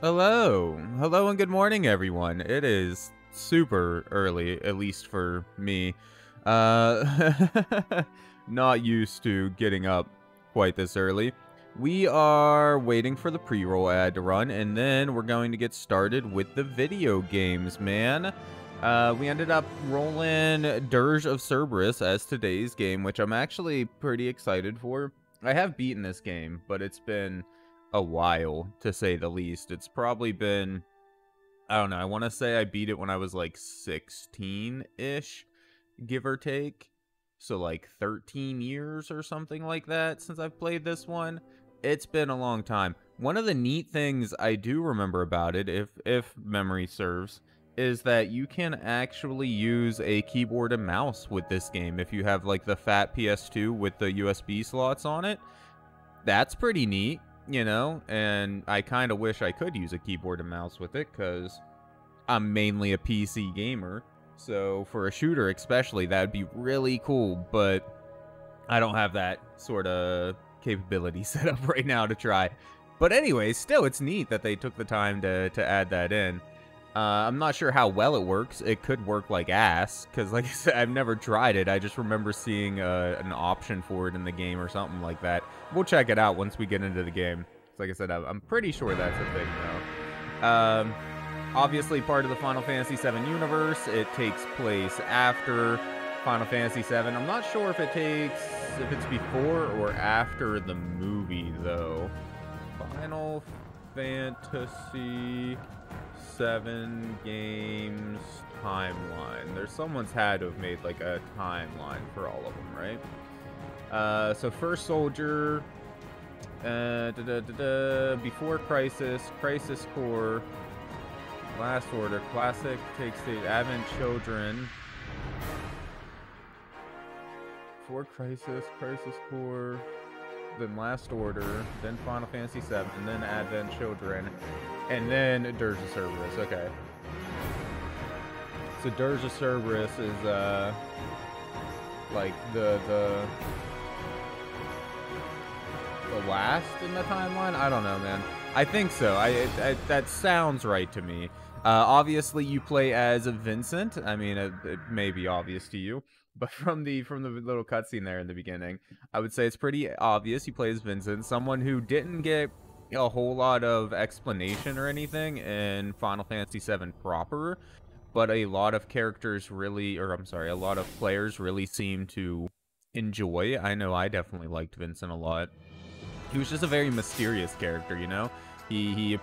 Hello. Hello and good morning, everyone. It is super early, at least for me. Uh, not used to getting up quite this early. We are waiting for the pre-roll ad to run, and then we're going to get started with the video games, man. Uh, we ended up rolling Dirge of Cerberus as today's game, which I'm actually pretty excited for. I have beaten this game, but it's been a while, to say the least. It's probably been, I don't know, I want to say I beat it when I was like 16-ish, give or take. So like 13 years or something like that since I've played this one. It's been a long time. One of the neat things I do remember about it, if if memory serves, is that you can actually use a keyboard and mouse with this game if you have like the fat PS2 with the USB slots on it. That's pretty neat you know, and I kind of wish I could use a keyboard and mouse with it because I'm mainly a PC gamer. So for a shooter especially, that'd be really cool, but I don't have that sort of capability set up right now to try. But anyway, still, it's neat that they took the time to, to add that in. Uh, I'm not sure how well it works. It could work like ass, because like I said, I've never tried it. I just remember seeing uh, an option for it in the game or something like that. We'll check it out once we get into the game. Like I said, I'm pretty sure that's a thing, though. Um, obviously part of the Final Fantasy VII universe. It takes place after Final Fantasy VII. I'm not sure if it takes, if it's before or after the movie, though. Final Fantasy seven games timeline. There's someone's had to have made like a timeline for all of them, right? Uh, so first soldier, uh, da -da -da before crisis, crisis core, last order, classic takes the advent children. Before crisis, crisis core, then Last Order, then Final Fantasy VII, and then Advent Children, and then Dirge of Cerberus. Okay. So Dirge of Cerberus is uh like the the the last in the timeline. I don't know, man. I think so. I, I that sounds right to me. Uh, obviously, you play as a Vincent. I mean, it, it may be obvious to you. But from the from the little cutscene there in the beginning, I would say it's pretty obvious he plays Vincent, someone who didn't get a whole lot of explanation or anything in Final Fantasy VII proper, but a lot of characters really, or I'm sorry, a lot of players really seem to enjoy. I know I definitely liked Vincent a lot. He was just a very mysterious character, you know? He, he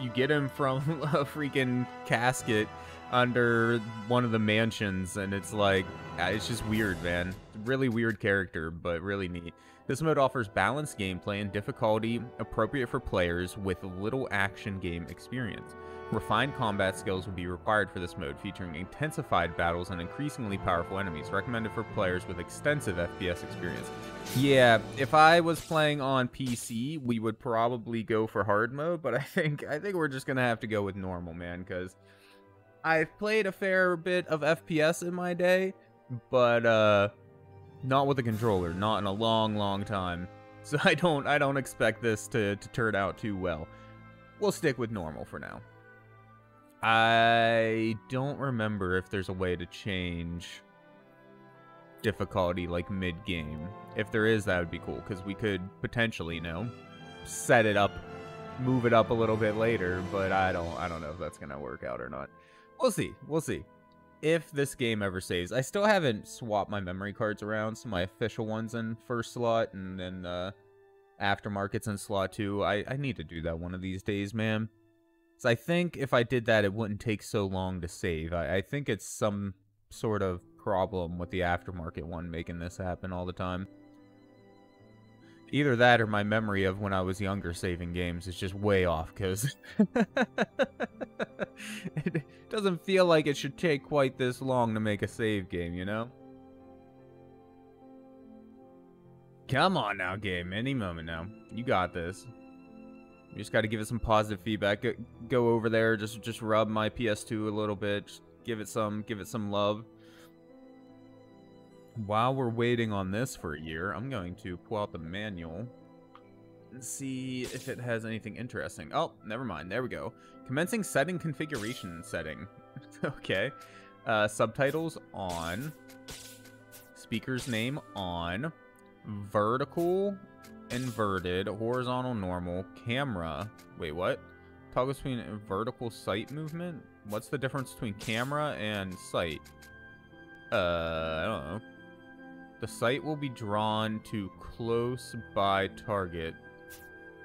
you get him from a freaking casket under one of the mansions, and it's like, uh, it's just weird, man. Really weird character, but really neat. This mode offers balanced gameplay and difficulty appropriate for players with little action game experience. Refined combat skills will be required for this mode, featuring intensified battles and increasingly powerful enemies, recommended for players with extensive FPS experience. Yeah, if I was playing on PC, we would probably go for hard mode, but I think I think we're just gonna have to go with normal, man, because I've played a fair bit of FPS in my day, but uh, not with a controller, not in a long, long time. So I don't I don't expect this to, to turn out too well. We'll stick with normal for now. I don't remember if there's a way to change difficulty like mid-game. If there is, that would be cool, because we could potentially, you know, set it up, move it up a little bit later, but I don't I don't know if that's gonna work out or not. We'll see. We'll see. If this game ever saves. I still haven't swapped my memory cards around, so my official one's in first slot, and then uh, aftermarket's in slot two. I, I need to do that one of these days, man. So I think if I did that, it wouldn't take so long to save. I, I think it's some sort of problem with the aftermarket one making this happen all the time. Either that or my memory of when I was younger saving games is just way off, because it doesn't feel like it should take quite this long to make a save game, you know? Come on now, game. Any moment now. You got this. You just got to give it some positive feedback. Go, over there, just just rub my PS2 a little bit. Just give it some give it some love while we're waiting on this for a year, I'm going to pull out the manual and see if it has anything interesting. Oh, never mind. There we go. Commencing setting configuration setting. okay. Uh, subtitles on. Speaker's name on. Vertical, inverted, horizontal, normal, camera. Wait, what? Toggle between vertical sight movement? What's the difference between camera and sight? Uh, I don't know. The sight will be drawn to close by target.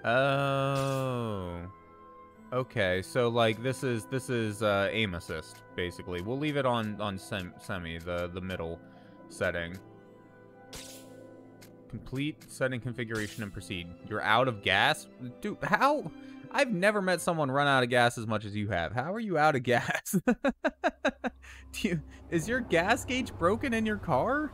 Oh. Okay, so like this is this is uh, aim assist basically. We'll leave it on on sem semi the the middle setting. Complete setting configuration and proceed. You're out of gas, dude. How? I've never met someone run out of gas as much as you have. How are you out of gas? You, is your gas gauge broken in your car?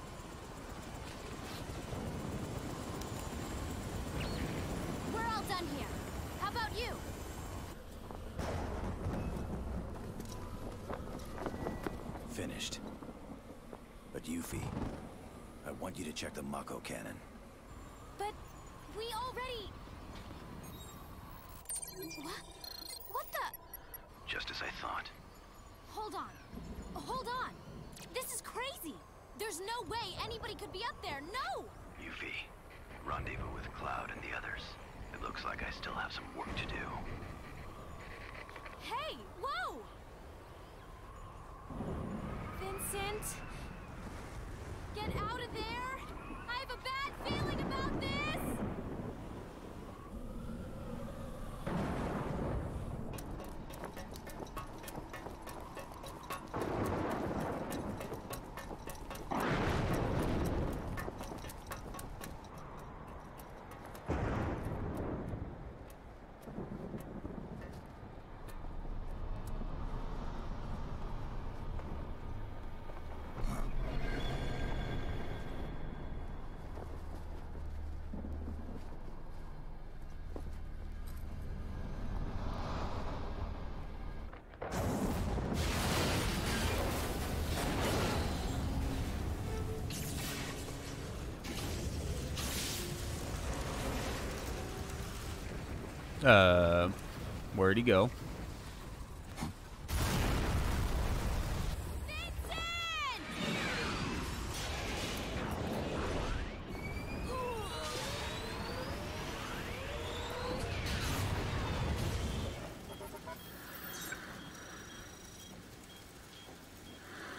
all done here. How about you? Finished. But Yuffie, I want you to check the Mako cannon. But we already... What? What the... Just as I thought. Hold on. Hold on. This is crazy. There's no way anybody could be up there. No! Yuffie, rendezvous with Cloud and the others. It looks like I still have some work to do. Hey, whoa! Vincent? Get out of there! I have a bad feeling about this! Uh, where'd he go?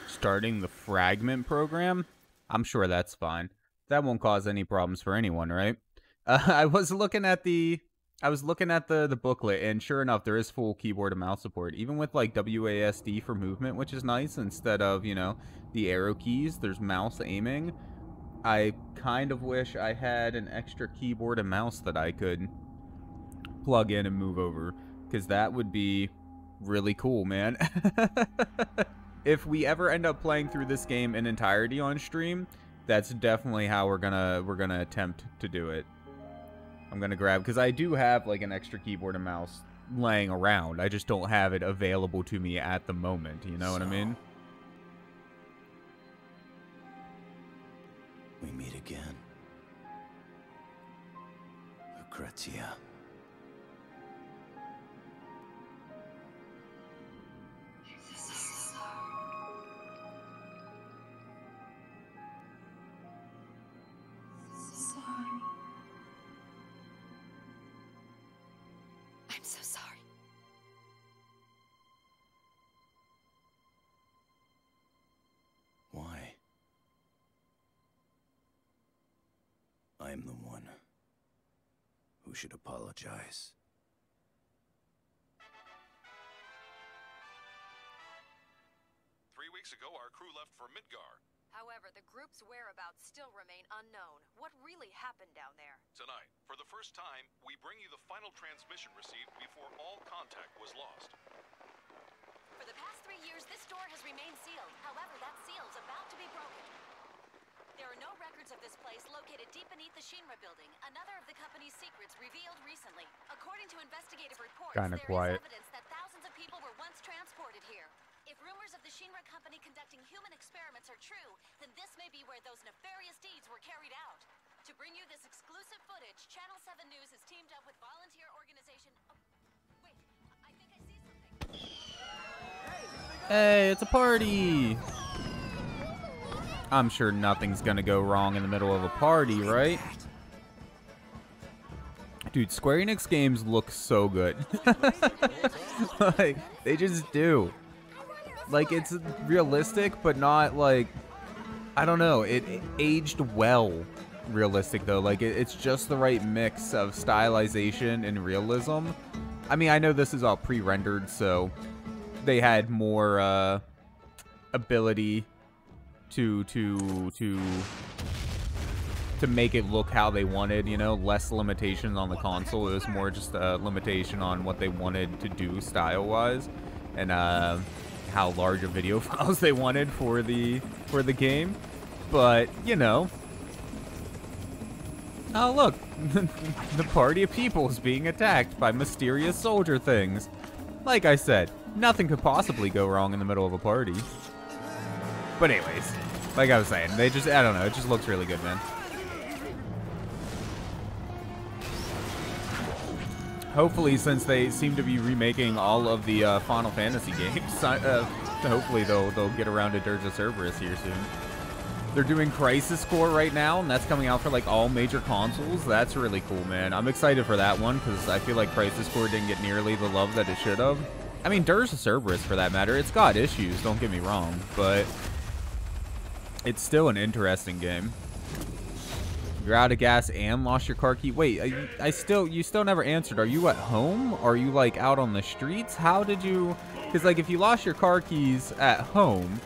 Starting the fragment program? I'm sure that's fine. That won't cause any problems for anyone, right? Uh, I was looking at the I was looking at the the booklet, and sure enough, there is full keyboard and mouse support, even with like WASD for movement, which is nice. Instead of you know the arrow keys, there's mouse aiming. I kind of wish I had an extra keyboard and mouse that I could plug in and move over, because that would be really cool, man. if we ever end up playing through this game in entirety on stream, that's definitely how we're gonna we're gonna attempt to do it. I'm going to grab, because I do have like an extra keyboard and mouse laying around. I just don't have it available to me at the moment. You know so, what I mean? We meet again. Lucrecia. I'm the one who should apologize. Three weeks ago, our crew left for Midgar. However, the group's whereabouts still remain unknown. What really happened down there? Tonight, for the first time, we bring you the final transmission received before all contact was lost. For the past three years, this door has remained sealed. However, that seal is about to be broken. There are no records of this place located deep beneath the Shinra building, another of the company's secrets revealed recently. According to investigative reports, Kinda there is quiet. evidence that thousands of people were once transported here. If rumors of the Shinra company conducting human experiments are true, then this may be where those nefarious deeds were carried out. To bring you this exclusive footage, Channel 7 News has teamed up with volunteer organization... Oh, wait, I think I see something. Hey, it's a party! I'm sure nothing's gonna go wrong in the middle of a party, right? Dude, Square Enix games look so good. like, they just do. Like, it's realistic, but not like... I don't know. It, it aged well realistic, though. Like, it, it's just the right mix of stylization and realism. I mean, I know this is all pre-rendered, so they had more uh, ability to to to to make it look how they wanted. You know, less limitations on the console. It was more just a limitation on what they wanted to do style-wise, and uh, how large of video files they wanted for the for the game. But you know. Oh look, the party of people is being attacked by mysterious soldier things. Like I said, nothing could possibly go wrong in the middle of a party. But anyways, like I was saying, they just, I don't know, it just looks really good, man. Hopefully, since they seem to be remaking all of the uh, Final Fantasy games, uh, hopefully they'll, they'll get around to Dirge of Cerberus here soon. They're doing Crisis Core right now, and that's coming out for like all major consoles. That's really cool, man. I'm excited for that one because I feel like Crisis Core didn't get nearly the love that it should have. I mean, Dirge of Cerberus, for that matter, it's got issues. Don't get me wrong, but it's still an interesting game. You're out of gas and lost your car key. Wait, I, I still, you still never answered. Are you at home? Are you like out on the streets? How did you? Because like if you lost your car keys at home,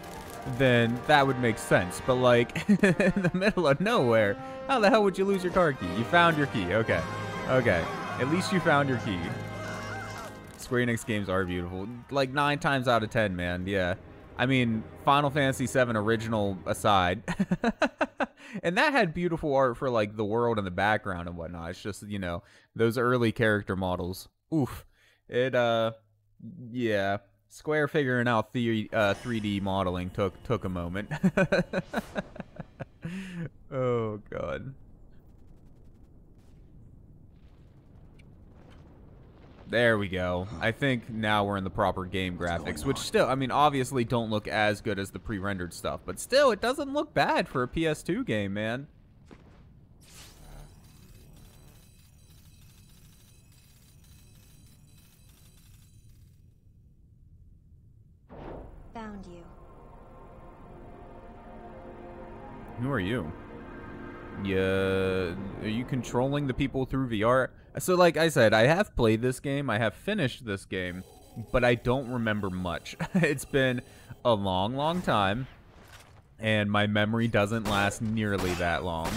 then that would make sense. But like in the middle of nowhere, how the hell would you lose your car key? You found your key. Okay. Okay. At least you found your key. Square Enix games are beautiful. Like nine times out of ten, man. Yeah. I mean, Final Fantasy VII original aside. and that had beautiful art for like the world and the background and whatnot. It's just, you know, those early character models. Oof. It uh yeah. Square figuring out the uh, 3D modeling took took a moment. oh god. There we go. I think now we're in the proper game graphics, which still, I mean, obviously don't look as good as the pre-rendered stuff, but still, it doesn't look bad for a PS2 game, man. Found you. Who are you? Yeah, are you controlling the people through VR? So like I said, I have played this game, I have finished this game, but I don't remember much. it's been a long, long time, and my memory doesn't last nearly that long.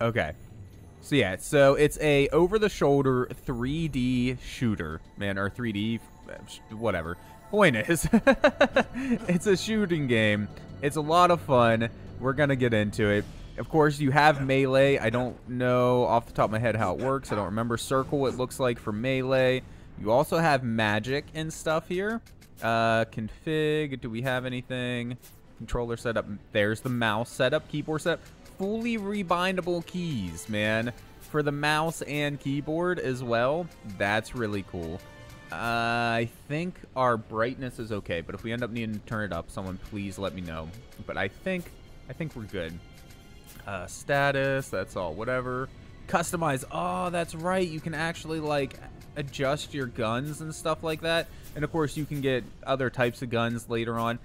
Okay. So yeah, so it's a over-the-shoulder 3D shooter, man, or 3D, whatever. Point is, it's a shooting game. It's a lot of fun. We're gonna get into it. Of course, you have melee. I don't know off the top of my head how it works. I don't remember circle it looks like for melee. You also have magic and stuff here. Uh, config, do we have anything? Controller setup. There's the mouse setup, keyboard setup. Fully rebindable keys, man. For the mouse and keyboard as well. That's really cool. Uh, I think our brightness is okay, but if we end up needing to turn it up, someone please let me know. But I think, I think we're good. Uh, status, that's all, whatever. Customize, oh, that's right, you can actually, like, adjust your guns and stuff like that. And, of course, you can get other types of guns later on.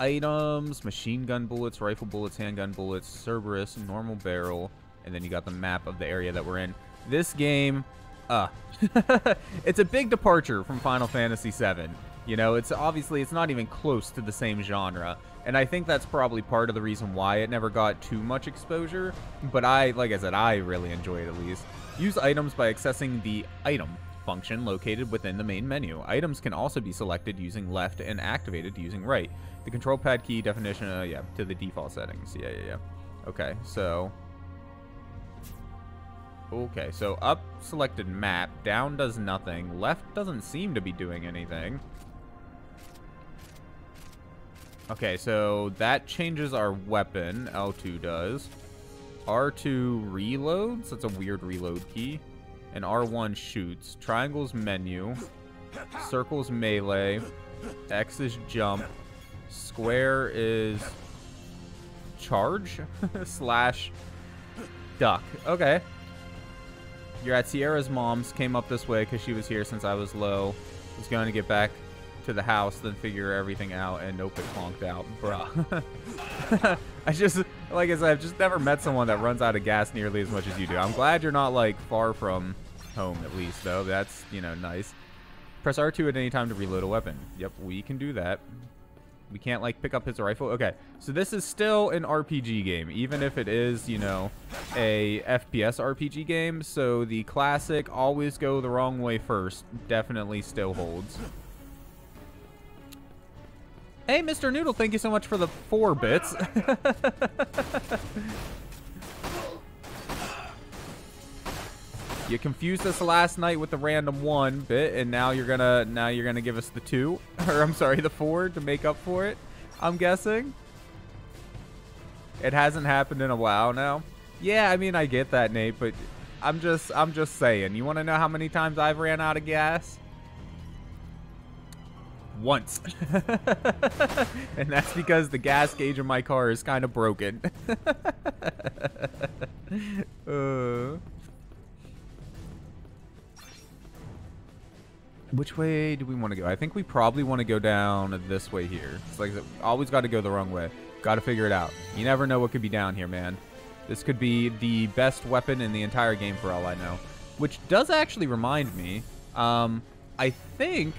Items, machine gun bullets, rifle bullets, handgun bullets, Cerberus, normal barrel, and then you got the map of the area that we're in. This game, uh, it's a big departure from Final Fantasy VII. You know, it's obviously it's not even close to the same genre. And I think that's probably part of the reason why it never got too much exposure. But I, like I said, I really enjoy it at least. Use items by accessing the item function located within the main menu. Items can also be selected using left and activated using right. The control pad key definition, uh, yeah, to the default settings. Yeah, yeah, yeah. Okay, so... Okay, so up selected map, down does nothing, left doesn't seem to be doing anything. Okay, so that changes our weapon. L2 does. R2 reloads. That's a weird reload key. And R1 shoots. Triangle's menu. Circle's melee. X is jump. Square is charge slash duck. Okay. You're at Sierra's mom's. Came up this way because she was here since I was low. Was going to get back to the house, then figure everything out, and nope, it clonked out. Bruh. I just, like I said, I've just never met someone that runs out of gas nearly as much as you do. I'm glad you're not, like, far from home, at least, though. That's, you know, nice. Press R2 at any time to reload a weapon. Yep, we can do that. We can't, like, pick up his rifle. Okay, so this is still an RPG game, even if it is, you know, a FPS RPG game. So the classic always go the wrong way first definitely still holds. Hey, Mr. Noodle, thank you so much for the four bits. you confused us last night with the random one bit, and now you're gonna now you're gonna give us the two, or I'm sorry, the four to make up for it. I'm guessing. It hasn't happened in a while now. Yeah, I mean I get that, Nate, but I'm just I'm just saying. You want to know how many times I've ran out of gas? Once. and that's because the gas gauge of my car is kind of broken. uh. Which way do we want to go? I think we probably want to go down this way here. It's like, always got to go the wrong way. Got to figure it out. You never know what could be down here, man. This could be the best weapon in the entire game for all I know. Which does actually remind me, um, I think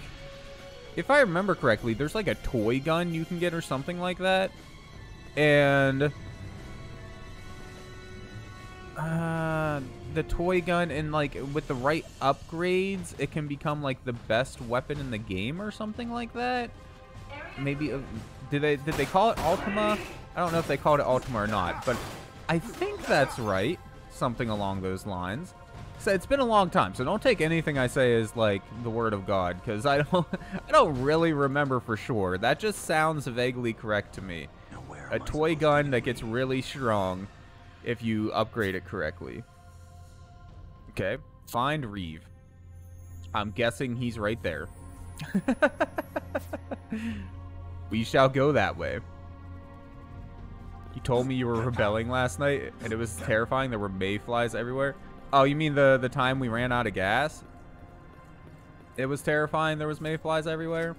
if I remember correctly, there's like a toy gun you can get or something like that. And uh, the toy gun and like with the right upgrades, it can become like the best weapon in the game or something like that. Maybe uh, did they did they call it Ultima? I don't know if they called it Ultima or not, but I think that's right. Something along those lines. So it's been a long time, so don't take anything I say as like the word of God, because I don't, I don't really remember for sure. That just sounds vaguely correct to me. A toy gun that gets really strong if you upgrade it correctly. Okay, find Reeve. I'm guessing he's right there. we shall go that way. You told me you were rebelling last night, and it was terrifying. There were mayflies everywhere. Oh, you mean the the time we ran out of gas? It was terrifying. There was mayflies everywhere.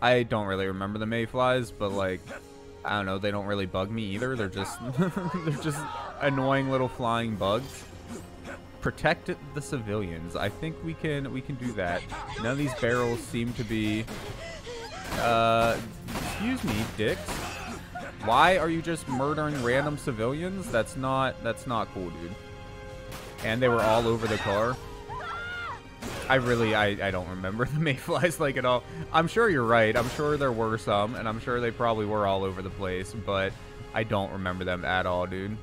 I don't really remember the mayflies, but like, I don't know. They don't really bug me either. They're just they're just annoying little flying bugs. Protect the civilians. I think we can we can do that. None of these barrels seem to be. Uh, excuse me, dicks. Why are you just murdering random civilians? That's not that's not cool, dude and they were all over the car. I really, I, I don't remember the mayflies like at all. I'm sure you're right. I'm sure there were some, and I'm sure they probably were all over the place, but I don't remember them at all, dude.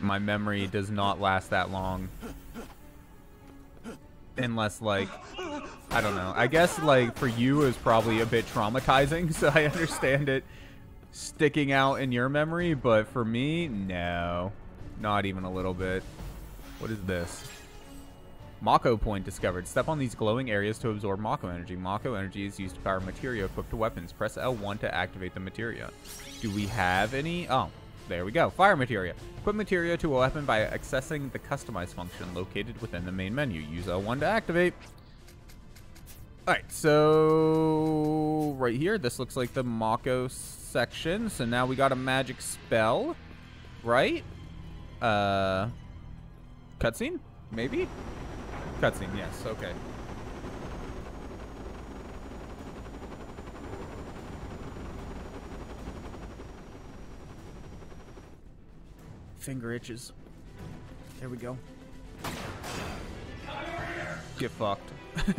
My memory does not last that long. Unless, like, I don't know. I guess, like, for you, was probably a bit traumatizing, so I understand it sticking out in your memory, but for me, no. Not even a little bit. What is this? Mako point discovered. Step on these glowing areas to absorb Mako energy. Mako energy is used to power materia equipped to weapons. Press L1 to activate the materia. Do we have any? Oh, there we go. Fire materia. Equip materia to a weapon by accessing the customize function located within the main menu. Use L1 to activate. Alright, so right here, this looks like the Mako section. So now we got a magic spell, right? Uh, cutscene? Maybe? Cutscene, yes. Okay. Finger itches. There we go. Get fucked.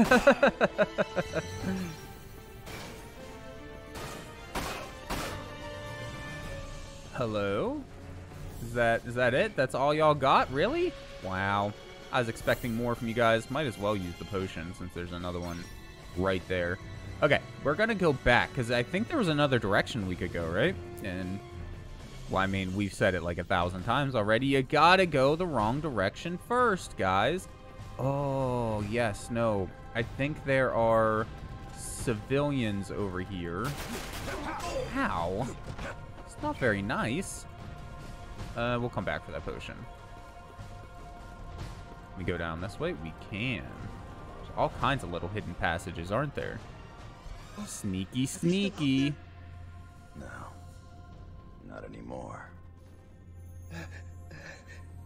Hello? Is that is that it? That's all y'all got? Really? Wow. I was expecting more from you guys. Might as well use the potion since there's another one right there. Okay, we're gonna go back because I think there was another direction we could go, right? And well, I mean, we've said it like a thousand times already. You gotta go the wrong direction first, guys. Oh, yes, no. I think there are civilians over here. How? It's not very nice. Uh, we'll come back for that potion. Can we go down this way? We can. There's all kinds of little hidden passages, aren't there? Sneaky, sneaky. No. Not anymore.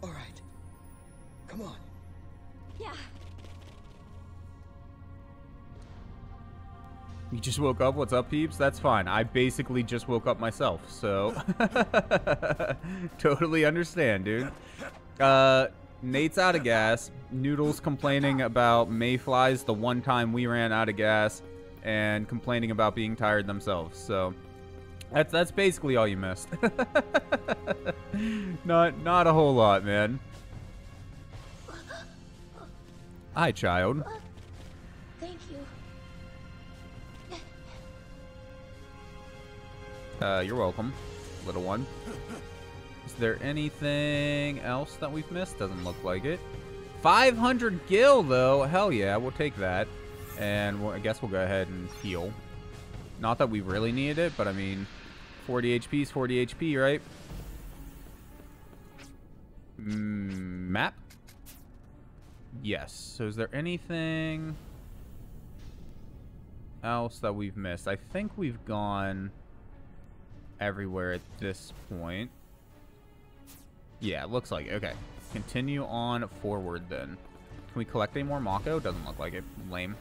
All right. Come on. Yeah. You just woke up? What's up, peeps? That's fine. I basically just woke up myself, so... totally understand, dude. Uh, Nate's out of gas. Noodle's complaining about mayflies the one time we ran out of gas. And complaining about being tired themselves, so... That's, that's basically all you missed. not, not a whole lot, man. Hi, child. Uh, you're welcome, little one. Is there anything else that we've missed? Doesn't look like it. 500 gil, though. Hell yeah, we'll take that. And we'll, I guess we'll go ahead and heal. Not that we really needed it, but I mean, 40 HP is 40 HP, right? Mm, map? Yes. So is there anything else that we've missed? I think we've gone everywhere at this point. Yeah, it looks like it. Okay. Continue on forward then. Can we collect any more Mako? Doesn't look like it. Lame.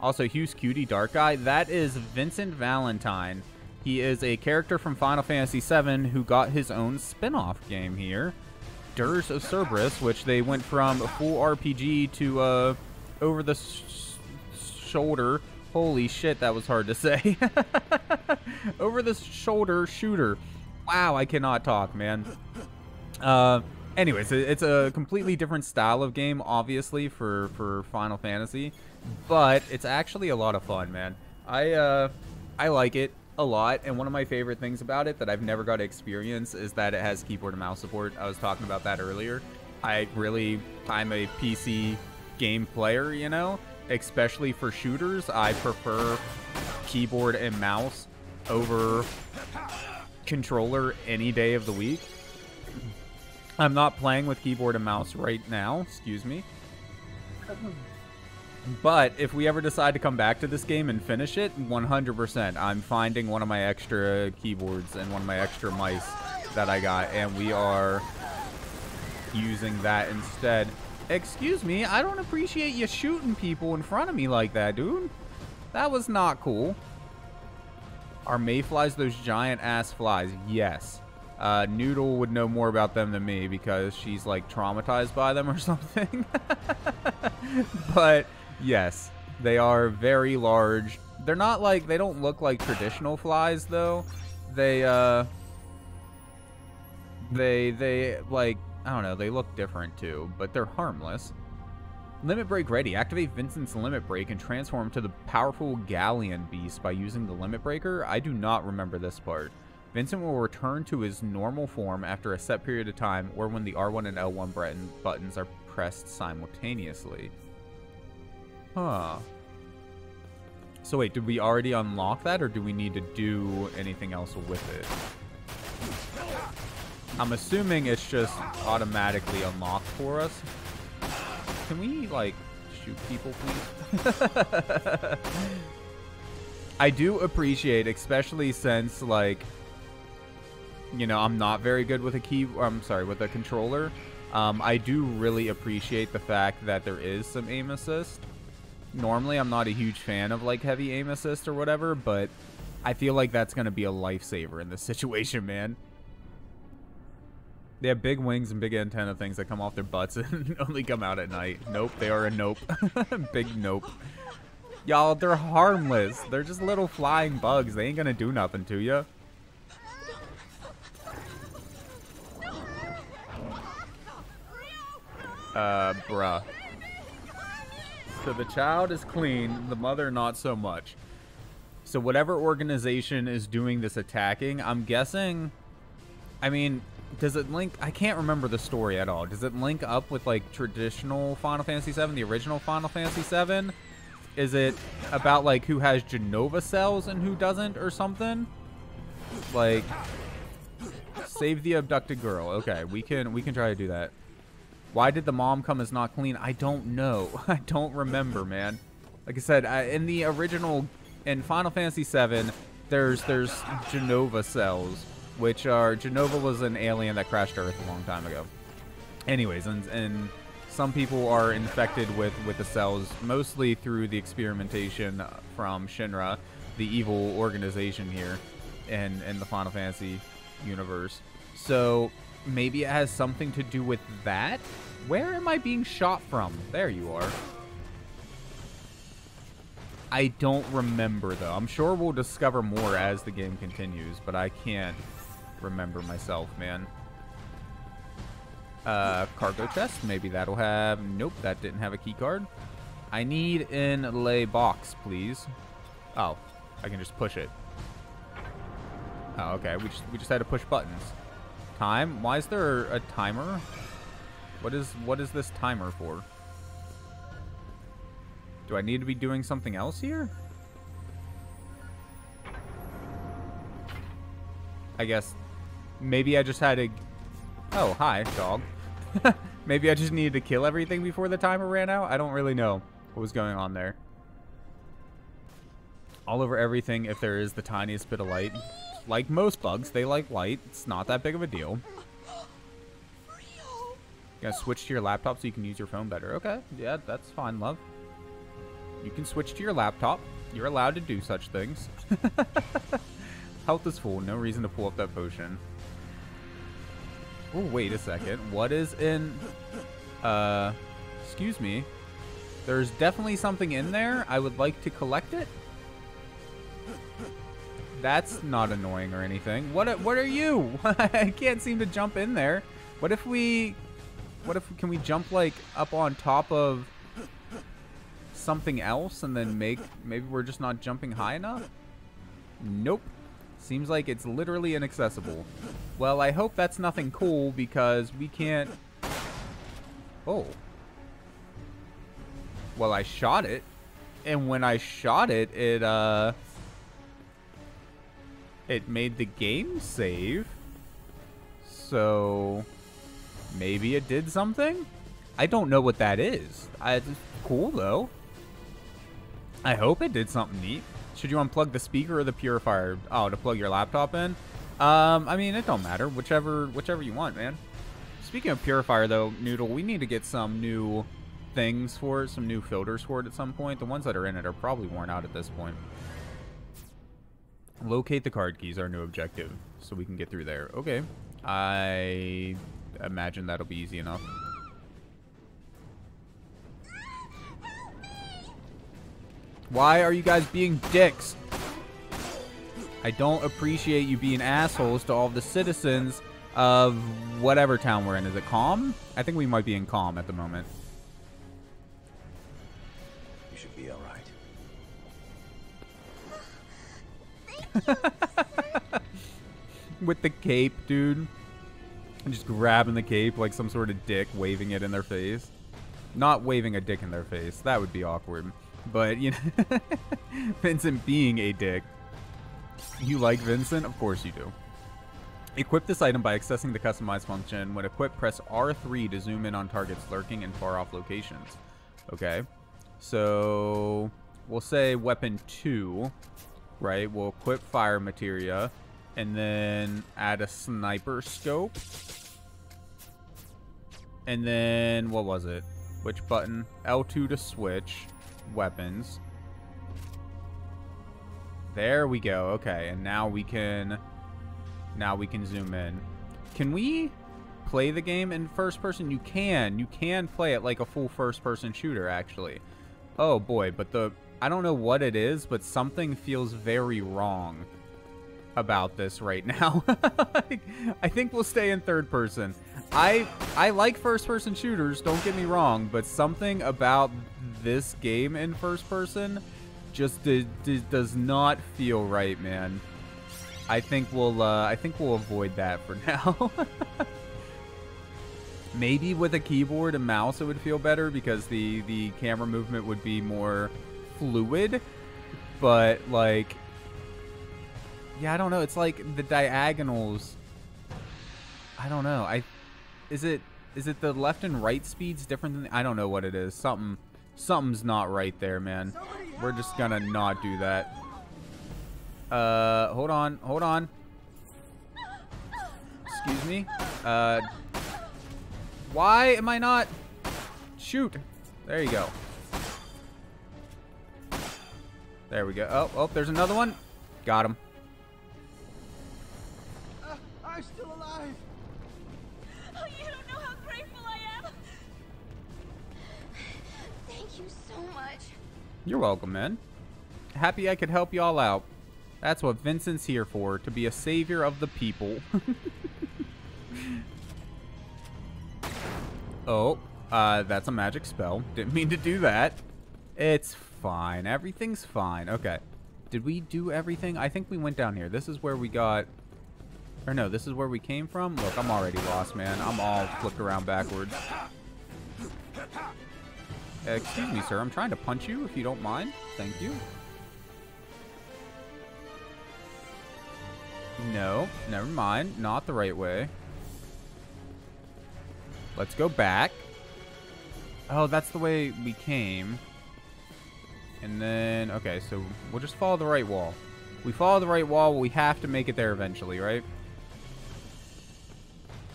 Also, Hughes Cutie Dark Guy. That is Vincent Valentine. He is a character from Final Fantasy VII who got his own spin-off game here. Dirge of Cerberus, which they went from full RPG to uh, over the sh shoulder. Holy shit, that was hard to say. over the shoulder shooter. Wow, I cannot talk, man. Uh, anyways, it's a completely different style of game, obviously, for, for Final Fantasy. But it's actually a lot of fun, man. I, uh, I like it a lot, and one of my favorite things about it that I've never got to experience is that it has keyboard and mouse support. I was talking about that earlier. I really, I'm a PC game player, you know? Especially for shooters, I prefer keyboard and mouse over controller any day of the week. I'm not playing with keyboard and mouse right now, excuse me. But if we ever decide to come back to this game and finish it, 100%, I'm finding one of my extra keyboards and one of my extra mice that I got, and we are using that instead. Excuse me, I don't appreciate you shooting people in front of me like that, dude. That was not cool. Are mayflies those giant-ass flies? Yes. Uh, Noodle would know more about them than me because she's, like, traumatized by them or something. but Yes, they are very large. They're not like, they don't look like traditional flies, though. They, uh, they, they, like, I don't know, they look different, too, but they're harmless. Limit Break ready. Activate Vincent's Limit Break and transform to the powerful Galian Beast by using the Limit Breaker. I do not remember this part. Vincent will return to his normal form after a set period of time or when the R1 and L1 button buttons are pressed simultaneously. Huh. So wait, did we already unlock that, or do we need to do anything else with it? I'm assuming it's just automatically unlocked for us. Can we, like, shoot people, please? I do appreciate, especially since, like, you know, I'm not very good with a key, I'm sorry, with a controller. Um, I do really appreciate the fact that there is some aim assist normally I'm not a huge fan of like heavy aim assist or whatever, but I feel like that's going to be a lifesaver in this situation, man. They have big wings and big antenna things that come off their butts and only come out at night. Nope, they are a nope. big nope. Y'all, they're harmless. They're just little flying bugs. They ain't gonna do nothing to you. Uh, bruh. So the child is clean, the mother not so much. So whatever organization is doing this attacking, I'm guessing... I mean, does it link... I can't remember the story at all. Does it link up with, like, traditional Final Fantasy VII, the original Final Fantasy VII? Is it about, like, who has Jenova cells and who doesn't or something? Like... Save the abducted girl. Okay, we can we can try to do that. Why did the mom come as not clean? I don't know. I don't remember, man. Like I said, I, in the original, in Final Fantasy VII, there's there's Jenova cells, which are Jenova was an alien that crashed Earth a long time ago. Anyways, and and some people are infected with with the cells mostly through the experimentation from Shinra, the evil organization here, in in the Final Fantasy universe. So maybe it has something to do with that? Where am I being shot from? There you are. I don't remember, though. I'm sure we'll discover more as the game continues, but I can't remember myself, man. Uh, cargo chest. Maybe that'll have... Nope, that didn't have a key card. I need an lay box, please. Oh, I can just push it. Oh, okay. We just, we just had to push buttons. Time? Why is there a timer? What is what is this timer for? Do I need to be doing something else here? I guess maybe I just had to... Oh, hi, dog. maybe I just needed to kill everything before the timer ran out? I don't really know what was going on there. All over everything if there is the tiniest bit of light. Like most bugs, they like light. It's not that big of a deal. You gotta switch to your laptop so you can use your phone better. Okay, yeah, that's fine, love. You can switch to your laptop. You're allowed to do such things. Health is full. No reason to pull up that potion. Oh, wait a second. What is in... Uh, excuse me. There's definitely something in there. I would like to collect it. That's not annoying or anything. What what are you? I can't seem to jump in there. What if we what if can we jump like up on top of something else and then make maybe we're just not jumping high enough? Nope. Seems like it's literally inaccessible. Well, I hope that's nothing cool because we can't Oh. Well, I shot it. And when I shot it, it uh it made the game save. So maybe it did something? I don't know what that is. I, cool though. I hope it did something neat. Should you unplug the speaker or the purifier? Oh, to plug your laptop in? Um, I mean, it don't matter. Whichever, whichever you want, man. Speaking of purifier, though, Noodle, we need to get some new things for it, some new filters for it at some point. The ones that are in it are probably worn out at this point. Locate the card keys, our new objective, so we can get through there. Okay. I imagine that'll be easy enough. Why are you guys being dicks? I don't appreciate you being assholes to all the citizens of whatever town we're in. Is it Kalm? I think we might be in Kalm at the moment. You should be alright. With the cape, dude. And just grabbing the cape like some sort of dick, waving it in their face. Not waving a dick in their face. That would be awkward. But, you know, Vincent being a dick. You like Vincent? Of course you do. Equip this item by accessing the customize function. When equipped, press R3 to zoom in on targets lurking in far off locations. Okay. So, we'll say weapon 2 right? We'll equip fire materia and then add a sniper scope. And then, what was it? Which button? L2 to switch weapons. There we go. Okay, and now we can now we can zoom in. Can we play the game in first person? You can. You can play it like a full first person shooter, actually. Oh boy, but the I don't know what it is, but something feels very wrong about this right now. I think we'll stay in third person. I I like first person shooters, don't get me wrong, but something about this game in first person just did, did, does not feel right, man. I think we'll uh, I think we'll avoid that for now. Maybe with a keyboard and mouse it would feel better because the the camera movement would be more fluid, but like yeah, I don't know. It's like the diagonals I don't know. I is it is it the left and right speeds different than I don't know what it is. Something something's not right there, man. We're just gonna not do that. Uh, hold on, hold on. Excuse me. Uh, why am I not? Shoot. There you go. There we go. Oh, oh, there's another one. Got him. You're welcome, man. Happy I could help y'all out. That's what Vincent's here for, to be a savior of the people. oh, uh, that's a magic spell. Didn't mean to do that. It's fine. Everything's fine. Okay. Did we do everything? I think we went down here. This is where we got... Or no, this is where we came from? Look, I'm already lost, man. I'm all flipped around backwards. Excuse me, sir. I'm trying to punch you, if you don't mind. Thank you. No, never mind. Not the right way. Let's go back. Oh, that's the way we came. And then, okay, so we'll just follow the right wall. We follow the right wall, we have to make it there eventually, right?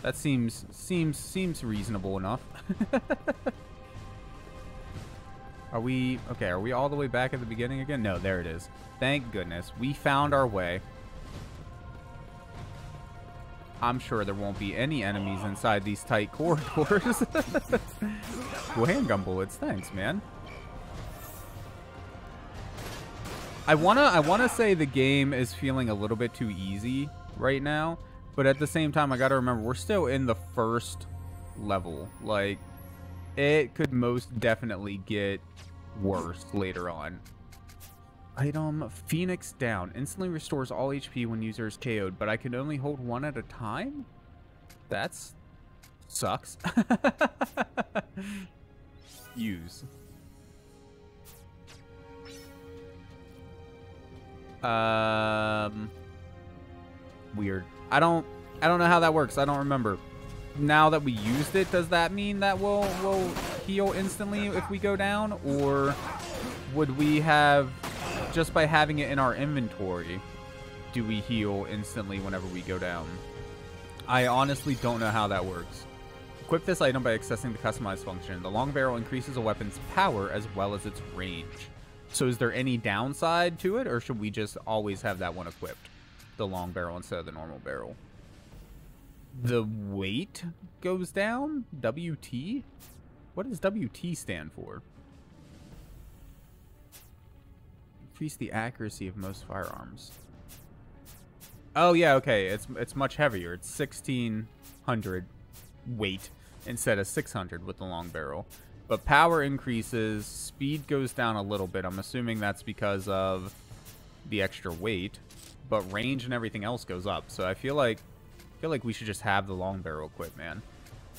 That seems, seems, seems reasonable enough. are we, okay, are we all the way back at the beginning again? No, there it is. Thank goodness. We found our way. I'm sure there won't be any enemies inside these tight corridors. well, handgun bullets, thanks, man. I wanna I wanna say the game is feeling a little bit too easy right now, but at the same time I gotta remember we're still in the first level. Like it could most definitely get worse later on. Item Phoenix down. Instantly restores all HP when user is KO'd, but I can only hold one at a time? That's sucks. Use. Um weird. I don't I don't know how that works. I don't remember. Now that we used it, does that mean that we'll we'll heal instantly if we go down or would we have just by having it in our inventory do we heal instantly whenever we go down? I honestly don't know how that works. Equip this item by accessing the customize function. The long barrel increases a weapon's power as well as its range. So is there any downside to it, or should we just always have that one equipped? The long barrel instead of the normal barrel. The weight goes down? WT? What does WT stand for? Increase the accuracy of most firearms. Oh yeah, okay. It's it's much heavier. It's 1600 weight instead of 600 with the long barrel. But power increases, speed goes down a little bit. I'm assuming that's because of the extra weight, but range and everything else goes up. So I feel like feel like we should just have the long barrel equipped, man.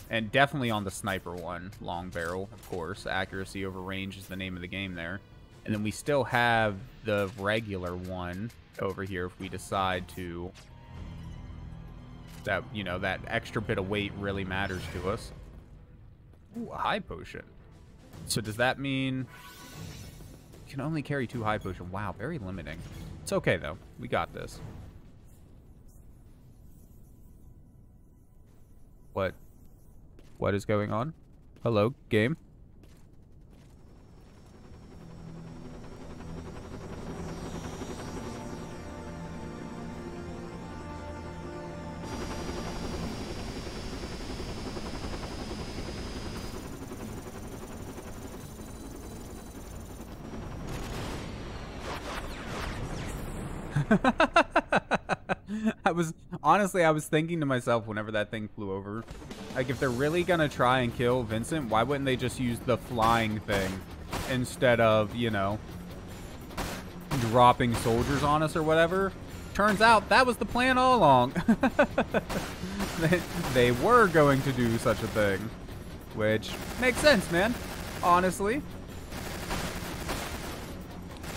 And definitely on the sniper one, long barrel, of course. Accuracy over range is the name of the game there. And then we still have the regular one over here if we decide to that you know that extra bit of weight really matters to us. Ooh, a high potion. So does that mean you can only carry two high potion? Wow, very limiting. It's okay though. We got this. What? What is going on? Hello, game. I was honestly, I was thinking to myself whenever that thing flew over, like if they're really gonna try and kill Vincent, why wouldn't they just use the flying thing instead of, you know, dropping soldiers on us or whatever? Turns out that was the plan all along. they, they were going to do such a thing, which makes sense, man. Honestly.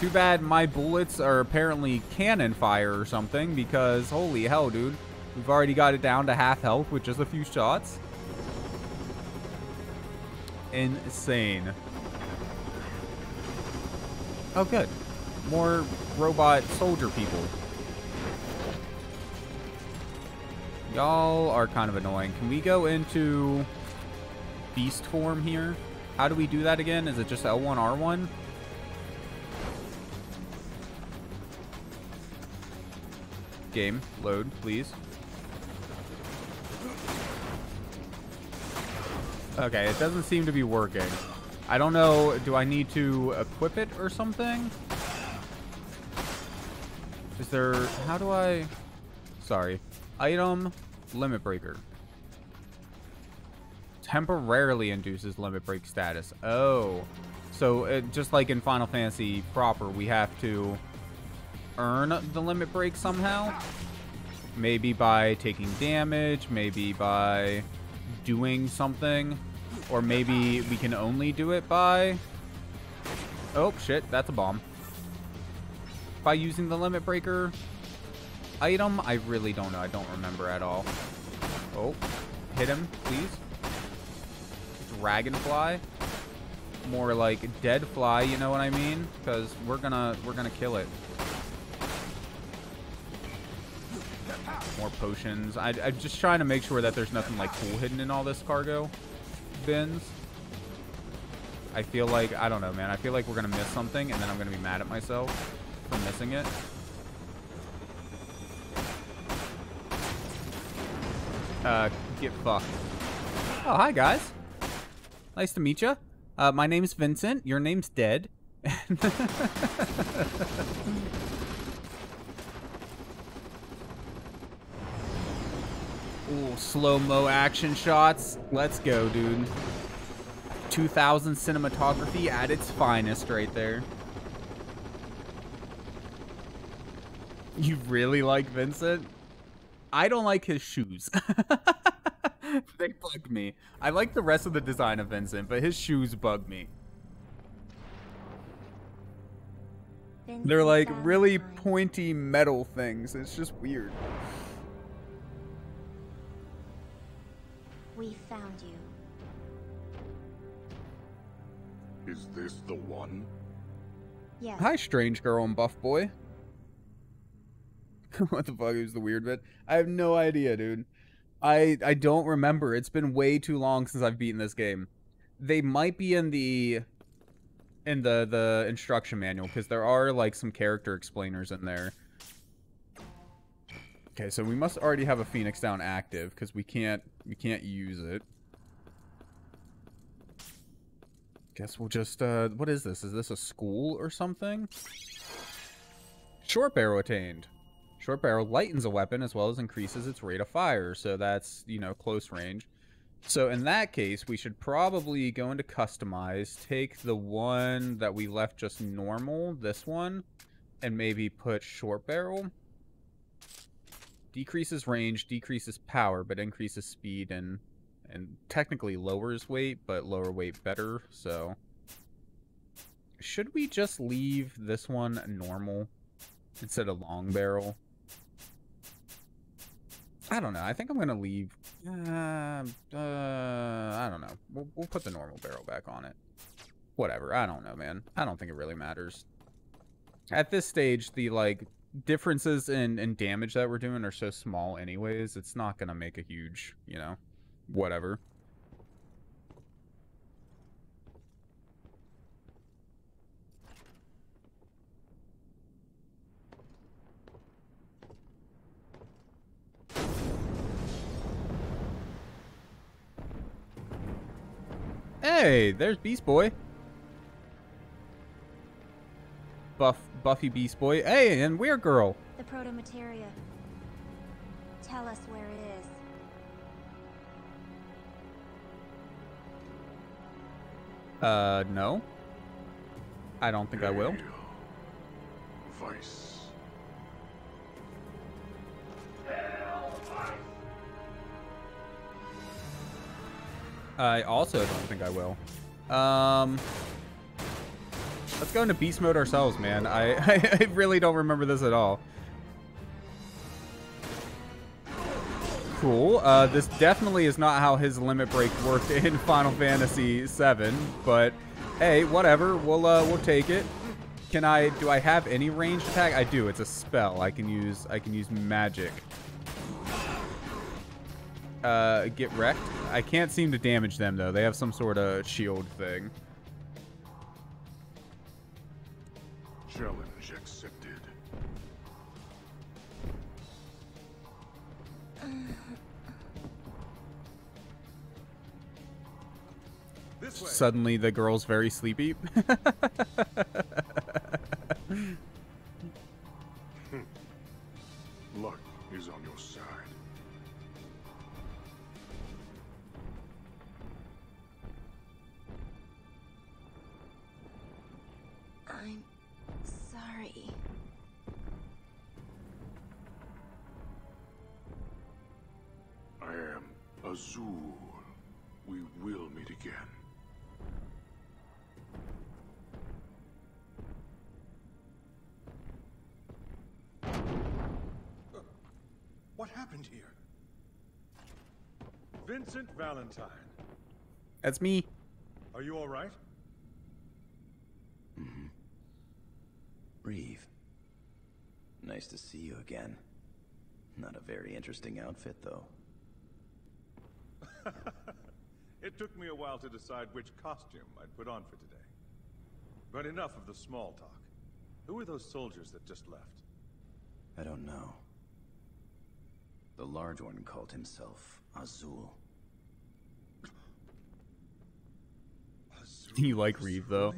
Too bad my bullets are apparently cannon fire or something because holy hell, dude. We've already got it down to half health with just a few shots. Insane. Oh, good. More robot soldier people. Y'all are kind of annoying. Can we go into beast form here? How do we do that again? Is it just L1, R1? Game, load, please. Okay, it doesn't seem to be working. I don't know, do I need to equip it or something? Is there, how do I, sorry. Item, limit breaker. Temporarily induces limit break status. Oh, so it, just like in Final Fantasy proper, we have to earn the limit break somehow. Maybe by taking damage, maybe by doing something, or maybe we can only do it by... Oh, shit, that's a bomb. By using the limit breaker item, I really don't know. I don't remember at all. Oh, hit him, please. Dragonfly. More like dead fly, you know what I mean? Because we're gonna we're gonna kill it. More potions. I, I'm just trying to make sure that there's nothing like cool hidden in all this cargo bins. I feel like, I don't know, man. I feel like we're going to miss something, and then I'm going to be mad at myself for missing it. Uh, get fucked. Oh, hi, guys. Nice to meet you. Uh, my name's Vincent. Your name's Dead. Ooh, slow-mo action shots. Let's go, dude. 2000 cinematography at its finest right there. You really like Vincent? I don't like his shoes. they bug me. I like the rest of the design of Vincent, but his shoes bug me. They're like really pointy metal things. It's just weird. We found you. Is this the one? Yes. Hi, strange girl and buff boy. what the fuck is the weird bit? I have no idea, dude. I I don't remember. It's been way too long since I've beaten this game. They might be in the in the the instruction manual because there are like some character explainers in there. Okay, so we must already have a Phoenix down active because we can't we can't use it. Guess we'll just uh what is this? Is this a school or something? Short barrel attained. Short barrel lightens a weapon as well as increases its rate of fire, so that's, you know, close range. So in that case, we should probably go into customize, take the one that we left just normal, this one, and maybe put short barrel. Decreases range, decreases power, but increases speed and and technically lowers weight, but lower weight better, so should we just leave this one normal instead of long barrel? I don't know. I think I'm gonna leave. Uh, uh, I don't know. We'll, we'll put the normal barrel back on it. Whatever. I don't know, man. I don't think it really matters. At this stage, the like differences in, in damage that we're doing are so small, anyways. It's not gonna make a huge, you know, whatever. Hey, there's Beast Boy. Buff Buffy Beast Boy. Hey, and Weird Girl. The proto-materia. Tell us where it is. Uh, no. I don't think I will. Vice. I also don't think I will. Um, let's go into beast mode ourselves, man. I, I really don't remember this at all. Cool. Uh, this definitely is not how his limit break worked in Final Fantasy VII, but hey, whatever. We'll uh, we'll take it. Can I? Do I have any ranged attack? I do. It's a spell. I can use. I can use magic. Uh, get wrecked. I can't seem to damage them though. They have some sort of shield thing. Challenge accepted. Suddenly, the girl's very sleepy. Luck is on your side. What happened here? Vincent Valentine. That's me. Are you all right? Mm -hmm. Reeve. Nice to see you again. Not a very interesting outfit, though. It took me a while to decide which costume I'd put on for today. But enough of the small talk. Who are those soldiers that just left? I don't know. The large one called himself Azul. Do you like Reeve though.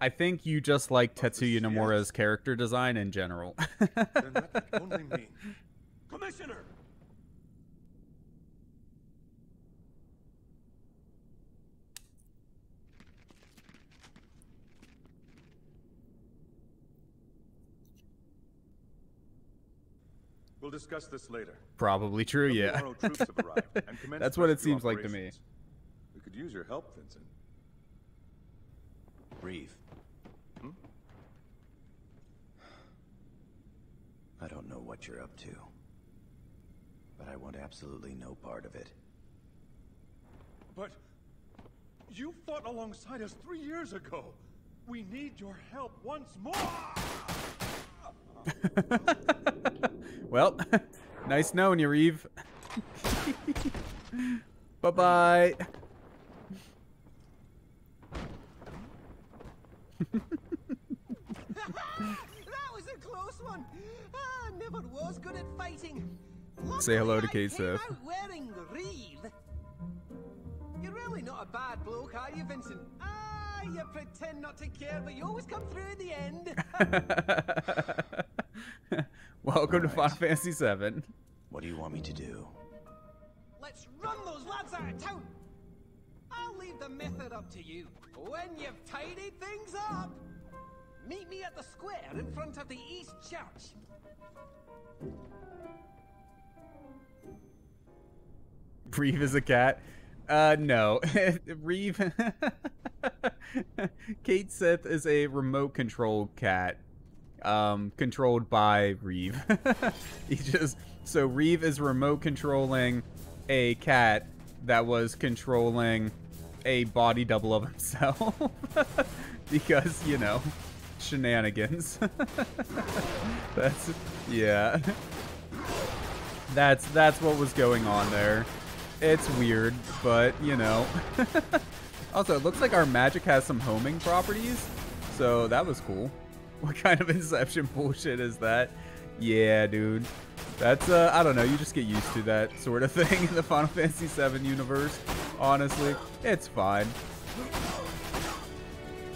I think you just like Tetsuya Nomura's character design in general. Then that could only mean... Commissioner! Discuss this later. Probably true, The yeah. Bureau troops have arrived and That's what it rescue seems like to me. We could use your help, Vincent. Reeve. Hmm? I don't know what you're up to. But I want absolutely no part of it. But you fought alongside us three years ago. We need your help once more. Well, nice knowing you, Reeve. bye bye. That was a close one. Ah, never was good at fighting. Say hello to Luckily, I Cait came Sith. out wearing Reeve. You're really not a bad bloke, are you, Vincent? Ah, you pretend not to care, but you always come through in the end. Welcome to Final Fantasy VII. What do you want me to do? Let's run those lads out of town. I'll leave the method up to you. When you've tidied things up, meet me at the square in front of the East Church. Reeve is a cat. Uh, no. Reeve. Cait Sith is a remote control cat. Um, controlled by Reeve. he just so Reeve is remote controlling a cat that was controlling a body double of himself because you know shenanigans. that's yeah. That's that's what was going on there. It's weird, but you know. also, it looks like our magic has some homing properties, so that was cool. What kind of Inception bullshit is that? Yeah, dude. That's uh, I don't know. You just get used to that sort of thing in the Final Fantasy VII universe. Honestly, it's fine.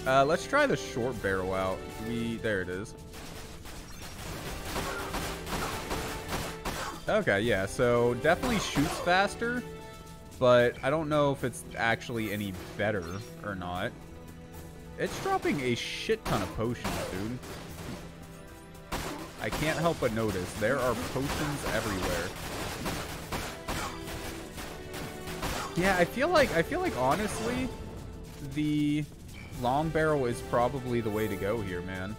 Uh, let's try the short barrel out. We there it is. Okay, yeah, so definitely shoots faster, but I don't know if it's actually any better or not. It's dropping a shit ton of potions, dude. I can't help but notice there are potions everywhere. Yeah, I feel like I feel like honestly, the long barrel is probably the way to go here, man.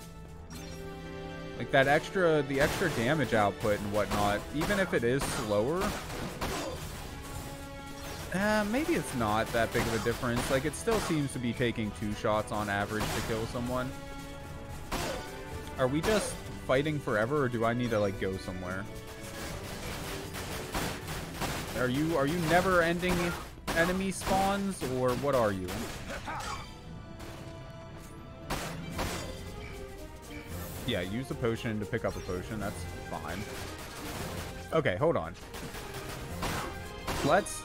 Like that extra, the extra damage output and whatnot, even if it is slower, uh, maybe it's not that big of a difference. Like it still seems to be taking two shots on average to kill someone. Are we just fighting forever, or do I need to like go somewhere? Are you are you never ending enemy spawns, or what are you? Yeah, use a potion to pick up a potion. That's fine. Okay, hold on. Let's...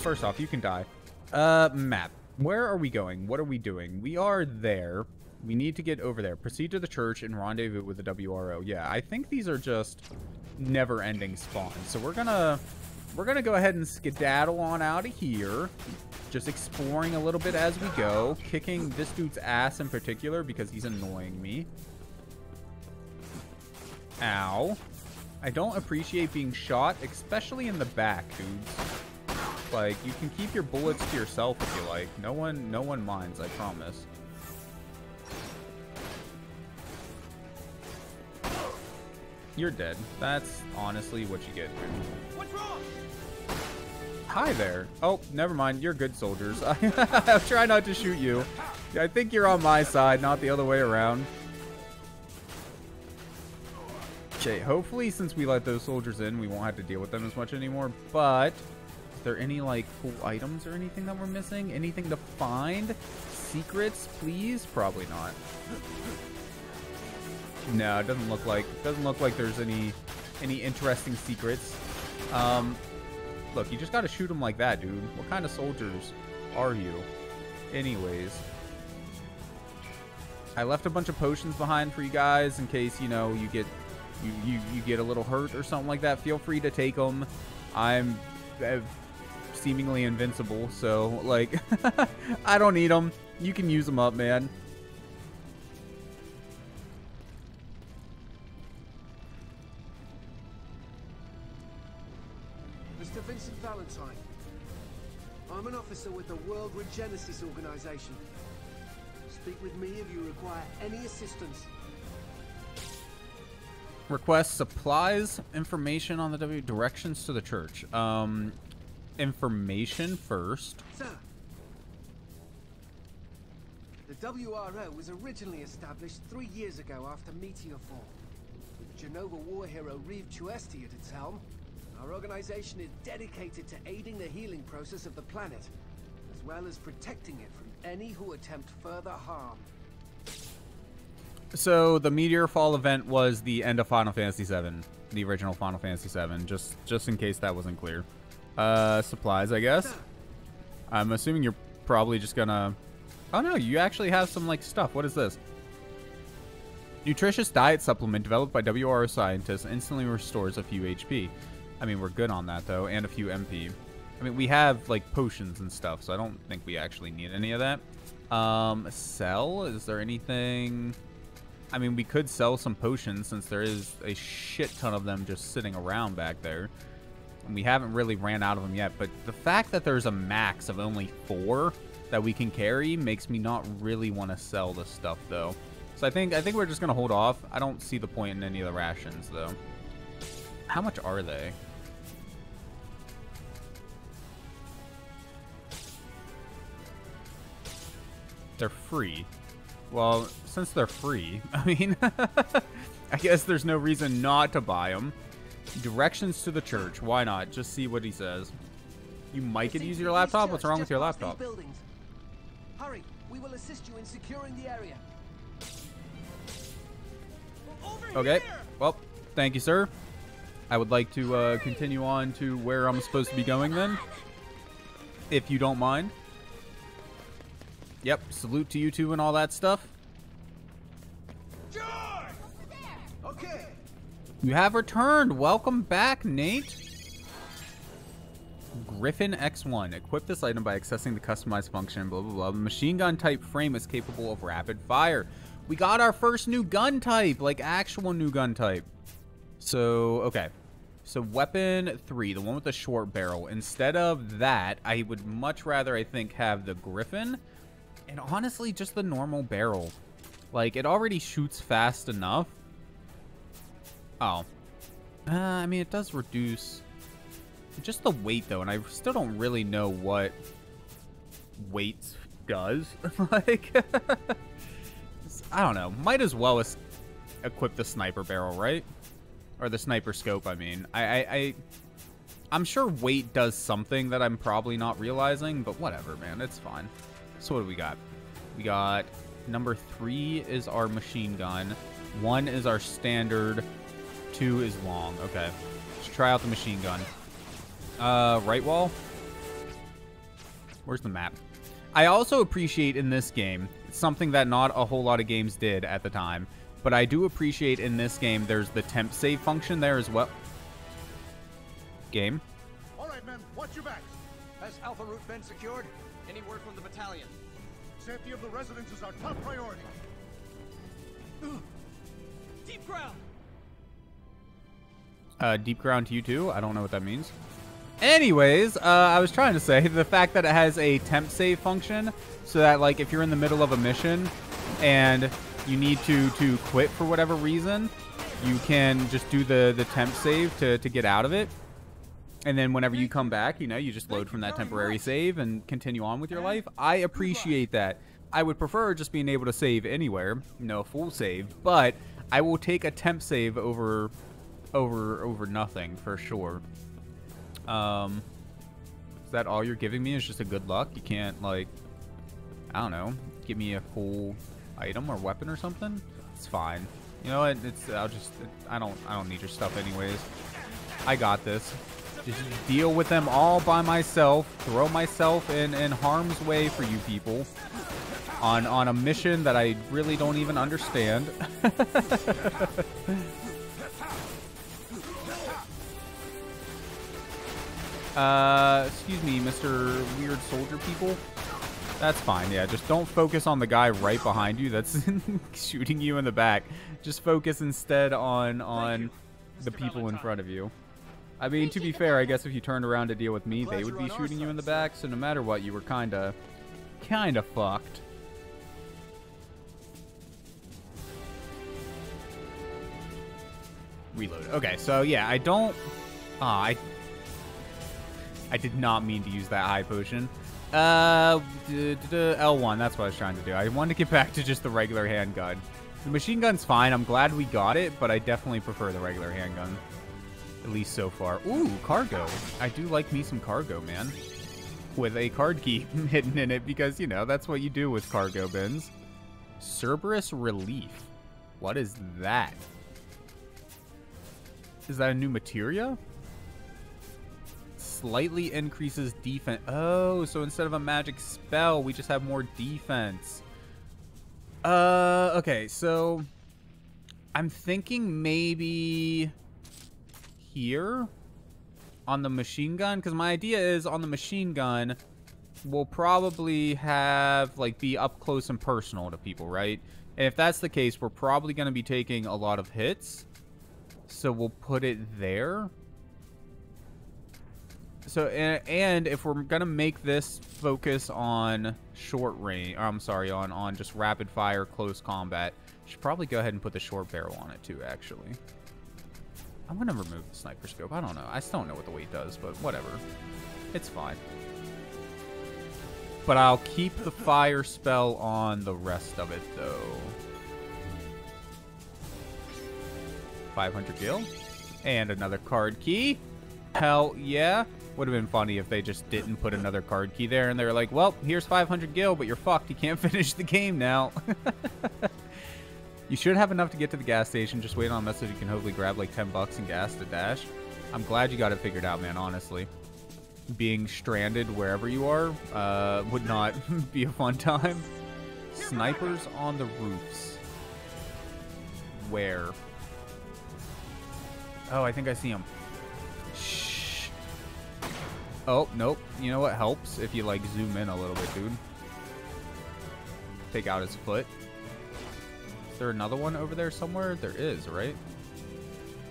First off, you can die. Uh, map. Where are we going? What are we doing? We are there. We need to get over there. Proceed to the church and rendezvous with the WRO. Yeah, I think these are just never-ending spawns. So we're gonna... We're gonna go ahead and skedaddle on out of here just exploring a little bit as we go, kicking this dude's ass in particular because he's annoying me. Ow. I don't appreciate being shot, especially in the back, dudes. Like, you can keep your bullets to yourself if you like. No one, no one minds, I promise. You're dead. That's honestly what you get. What's wrong? Hi there. Oh, never mind. You're good soldiers. I'll try not to shoot you. I think you're on my side, not the other way around. Okay, hopefully since we let those soldiers in, we won't have to deal with them as much anymore. But, there any, like, cool items or anything that we're missing? Anything to find? Secrets, please? Probably not. No, it doesn't look like, doesn't look like there's any, any interesting secrets. Um, Look, you just gotta shoot them like that, dude. What kind of soldiers are you? Anyways. I left a bunch of potions behind for you guys in case, you know, you get you, you, you get a little hurt or something like that. Feel free to take them. I'm seemingly invincible, so, like, I don't need them. You can use them up, man. Mr. Vincent Valentine. I'm an officer with the World Regenesis Organization. Speak with me if you require any assistance. Request supplies, information on the W, directions to the church. Um, information first. Sir, the WRO was originally established three years ago after Meteor Fall. With Jenova war hero Reeve Tuesti at its helm, our organization is dedicated to aiding the healing process of the planet, as well as protecting it from any who attempt further harm. So the Meteor Fall event was the end of Final Fantasy VII, the original Final Fantasy VII. Just just in case that wasn't clear. Uh, supplies, I guess. I'm assuming you're probably just gonna. Oh no, you actually have some like stuff. What is this? Nutritious diet supplement developed by WRO scientists instantly restores a few HP. I mean, we're good on that though, and a few MP. I mean, we have like potions and stuff, so I don't think we actually need any of that. Um, sell? Is there anything? I mean, we could sell some potions since there is a shit ton of them just sitting around back there. And we haven't really ran out of them yet, but the fact that there's a max of only four that we can carry makes me not really want to sell this stuff though. So I think I think we're just gonna hold off. I don't see the point in any of the rations though. How much are they? They're free. Well, since they're free, I mean, I guess there's no reason not to buy them. Directions to the church. Why not? Just see what he says. You might get to use your laptop. What's wrong with your laptop? Hurry, we will assist you in securing the area. Okay. Well, thank you, sir. I would like to uh, continue on to where I'm supposed to be going then. If you don't mind. Yep, salute to you two and all that stuff. George! Okay. You have returned. Welcome back, Nate. Griffon X1. Equip this item by accessing the customized function, blah, blah, blah. The machine gun type frame is capable of rapid fire. We got our first new gun type, like actual new gun type. So, okay. So weapon three, the one with the short barrel. Instead of that, I would much rather, I think, have the Griffon. And honestly, just the normal barrel. Like, it already shoots fast enough. Oh. Uh, I mean, it does reduce just the weight, though, and I still don't really know what weight does. like, I don't know. Might as well as equip the sniper barrel, right? Or the sniper scope, I mean. I, I, I, I'm sure weight does something that I'm probably not realizing, but whatever, man. It's fine. So what do we got? We got number three is our machine gun. One is our standard. Two is long. Okay. Let's try out the machine gun. Uh, right wall? Where's the map? I also appreciate in this game, something that not a whole lot of games did at the time, but I do appreciate in this game there's the temp save function there as well. Game. All right, men, watch your backs. Has Alpha Route been secured? Any word from the battalion? Safety of the residents is our top priority. Deepground! Uh, Deepground to you too. I don't know what that means. Anyways, uh, I was trying to say the fact that it has a temp save function, so that like if you're in the middle of a mission and you need to to quit for whatever reason, you can just do the the temp save to to get out of it. And then whenever you come back, you know, you just load from that temporary save and continue on with your life. I appreciate that. I would prefer just being able to save anywhere, no full save, but I will take a temp save over over over nothing for sure. Um, is that all you're giving me? Is just a good luck? You can't like, I don't know, give me a cool item or weapon or something? It's fine. You know what? It's I'll just I don't I don't need your stuff anyways. I got this. Just deal with them all by myself. Throw myself in in harm's way for you people. On on a mission that I really don't even understand. Uh, excuse me, Mr. Weird Soldier People. That's fine, yeah. Just don't focus on the guy right behind you that's shooting you in the back. Just focus instead on on the people in front of you. I mean, to be fair, I guess if you turned around to deal with me, they would be shooting you in the back, so no matter what, you were kinda, kinda fucked. Reload. Okay, so yeah, I don't... Ah, I I did not mean to use that high potion. Uh, L1, that's what I was trying to do. I wanted to get back to just the regular handgun. The machine gun's fine. I'm glad we got it, but I definitely prefer the regular handgun. At least so far. Ooh, cargo. I do like me some cargo, man. With a card key hidden in it, because, you know, that's what you do with cargo bins. Cerberus Relief. What is that? Is that a new materia? Slightly increases defense. Oh, so instead of a magic spell, we just have more defense. Uh, okay, so I'm thinking maybe here on the machine gun because my idea is on the machine gun we'll probably have like be up close and personal to people right and if that's the case we're probably going to be taking a lot of hits so we'll put it there so and, if we're gonna make this focus on short range, I'm sorry, on on just rapid fire close combat, should probably go ahead and put the short barrel on it too. Actually, I'm gonna remove the sniper scope. I don't know. I still don't know what the weight does, but whatever. It's fine. But I'll keep the fire spell on the rest of it though. 500 gil and another card key. Hell yeah. Would have been funny if they just didn't put another card key there and they're like, well, here's 500 gil, but you're fucked. You can't finish the game now. you should have enough to get to the gas station. Just wait on a message. You can hopefully grab like 10 bucks and gas to dash. I'm glad you got it figured out, man, honestly. being stranded wherever you are uh, would not be a fun time. Snipers on the roofs. Where? Oh, I think I see him. Oh, nope. You know what helps? If you, like, zoom in a little bit, dude. Take out his foot. Is there another one over there somewhere? There is, right?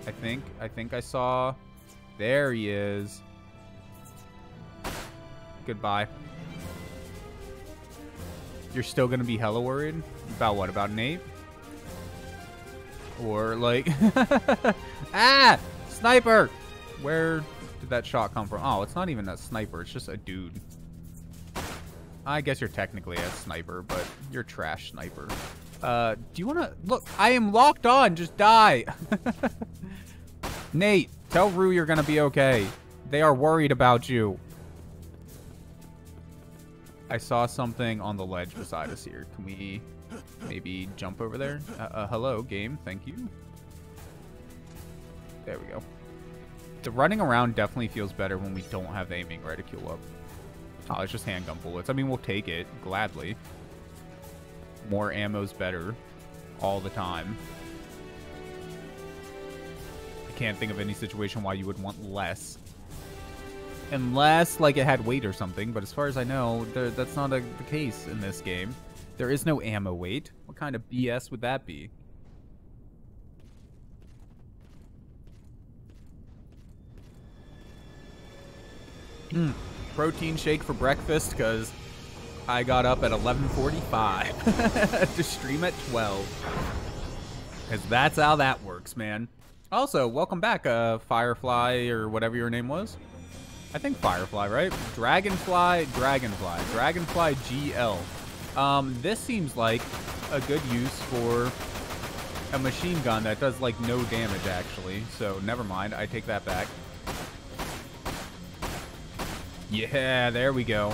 I think. I think I saw... There he is. Goodbye. You're still gonna be hella worried? About what? About Nate? Or, like... ah! Sniper! Where did that shot come from? Oh, it's not even a sniper. It's just a dude. I guess you're technically a sniper, but you're trash sniper. Uh, do you want to... Look, I am locked on. Just die. Nate, tell Rue you're going to be okay. They are worried about you. I saw something on the ledge beside us here. Can we maybe jump over there? Uh, uh, hello, game. Thank you. There we go. The running around definitely feels better when we don't have the aiming reticule up. Oh, it's just handgun bullets. I mean, we'll take it gladly. More ammo's better all the time. I can't think of any situation why you would want less. Unless, like, it had weight or something, but as far as I know, there, that's not a, the case in this game. There is no ammo weight. What kind of BS would that be? Hmm. Protein shake for breakfast, because I got up at 11.45 to stream at 12. Because that's how that works, man. Also, welcome back, uh, Firefly, or whatever your name was. I think Firefly, right? Dragonfly, Dragonfly, Dragonfly GL. Um, this seems like a good use for a machine gun that does like no damage actually. So never mind, I take that back. Yeah, there we go.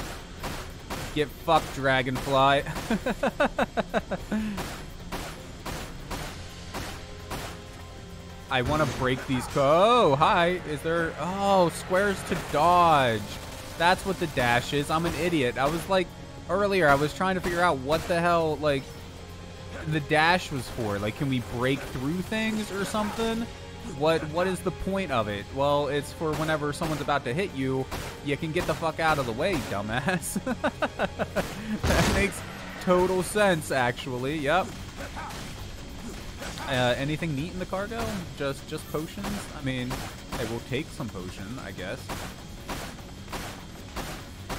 Get fucked, Dragonfly. I want to break these. oh, hi. Is there... Oh, squares to dodge. That's what the dash is. I'm an idiot. I was like... Earlier, I was trying to figure out what the hell, like... The dash was for. Like, can we break through things or something? What What is the point of it? Well, it's for whenever someone's about to hit you, you can get the fuck out of the way, dumbass. that makes total sense, actually. Yep. Uh, anything neat in the cargo? Just just potions? I mean, I will take some potion, I guess.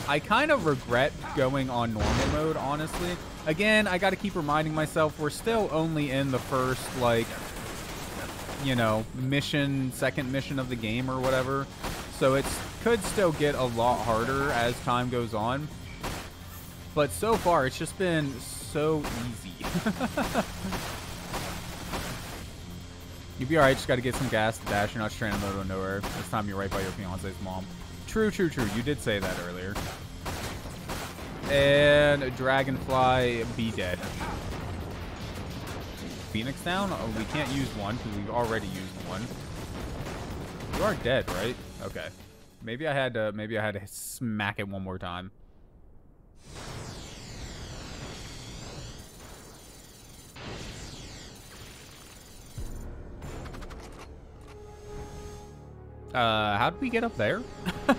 I kind of regret going on normal mode, honestly. Again, I got to keep reminding myself we're still only in the first, like, you know, mission, second mission of the game or whatever. So it could still get a lot harder as time goes on. But so far, it's just been so easy. You'll be alright, just gotta get some gas to dash. You're not stranded in the of nowhere. This time you're right by your fiance's mom. True, true, true. You did say that earlier. And Dragonfly, be dead. Phoenix down? Oh, we can't use one because we've already used one. You are dead, right? Okay. Maybe I had to. Maybe I had to smack it one more time. Uh, how did we get up there? I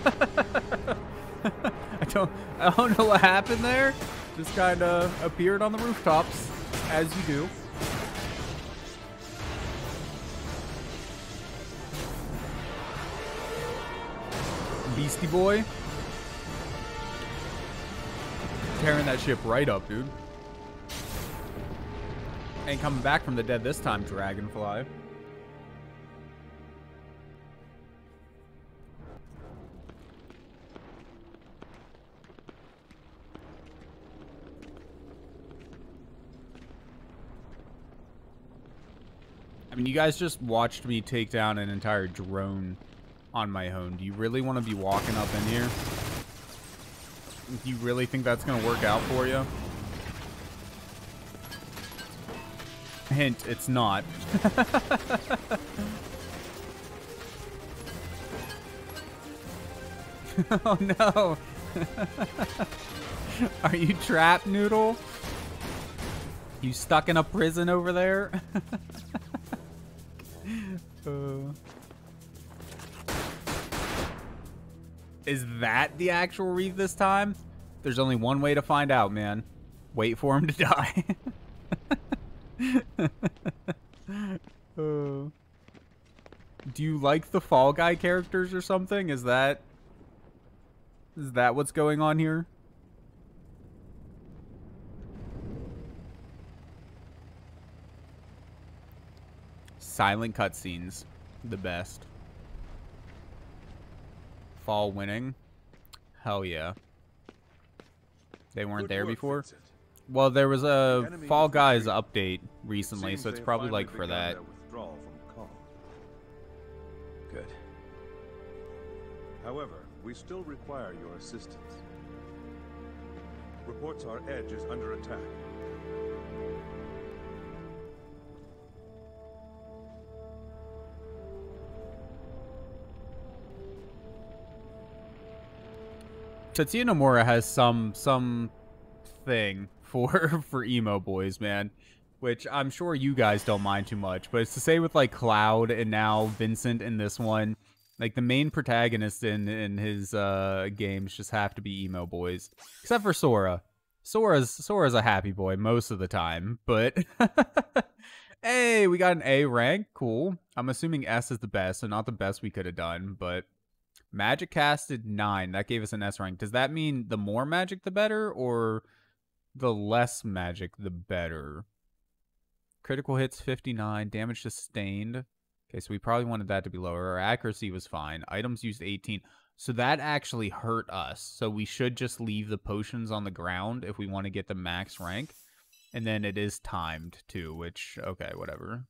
don't, I don't know what happened there. Just kind of appeared on the rooftops, as you do. Beastie Boy. Tearing that ship right up, dude. Ain't coming back from the dead this time, Dragonfly. I mean, you guys just watched me take down an entire drone on my own. Do you really want to be walking up in here? Do you really think that's going to work out for you? Hint, it's not. oh no. Are you trapped, Noodle? You stuck in a prison over there? uh. Is that the actual Reeve this time? There's only one way to find out, man. Wait for him to die. uh. Do you like the Fall Guy characters or something? Is that... Is that what's going on here? Silent cutscenes. The best. Fall winning. Hell yeah. They weren't Good there before? Well, there was a enemy Fall is Guys retreating. update recently, Seems so it's probably like for that. from Good. However, we still require your assistance. Reports our edge is under attack. Tetsuya Nomura has some some thing for for emo boys, man, which I'm sure you guys don't mind too much. But it's the same with like Cloud and now Vincent in this one. Like the main protagonist in in his uh games just have to be emo boys, except for Sora. Sora's Sora's a happy boy most of the time, but hey, we got an A rank, cool. I'm assuming S is the best, so not the best we could have done, but Magic casted nine. That gave us an S rank. Does that mean the more magic, the better, or the less magic, the better? Critical hits 59. Damage sustained. Okay, so we probably wanted that to be lower. Our accuracy was fine. Items used 18. So that actually hurt us. So we should just leave the potions on the ground if we want to get the max rank. And then it is timed too, which, okay, whatever.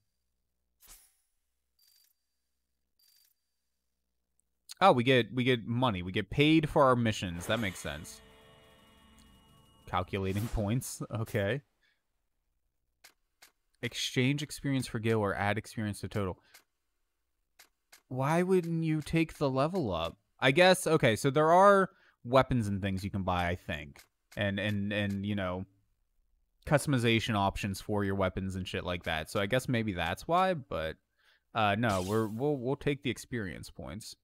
Oh, we get we get money. We get paid for our missions. That makes sense. Calculating points. Okay. Exchange experience for Gil or add experience to total. Why wouldn't you take the level up? I guess okay, so there are weapons and things you can buy, I think. And and and you know, customization options for your weapons and shit like that. So I guess maybe that's why, but uh no, we're we'll we'll take the experience points.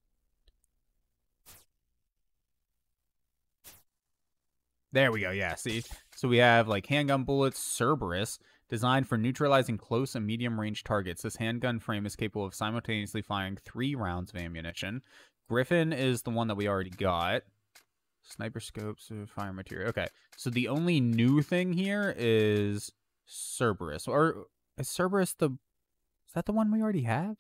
There we go. Yeah, see? So we have like handgun bullets, Cerberus, designed for neutralizing close and medium range targets. This handgun frame is capable of simultaneously firing three rounds of ammunition. Griffin is the one that we already got. Sniper scopes, fire material. Okay, so the only new thing here is Cerberus. Or is Cerberus the... Is that the one we already have?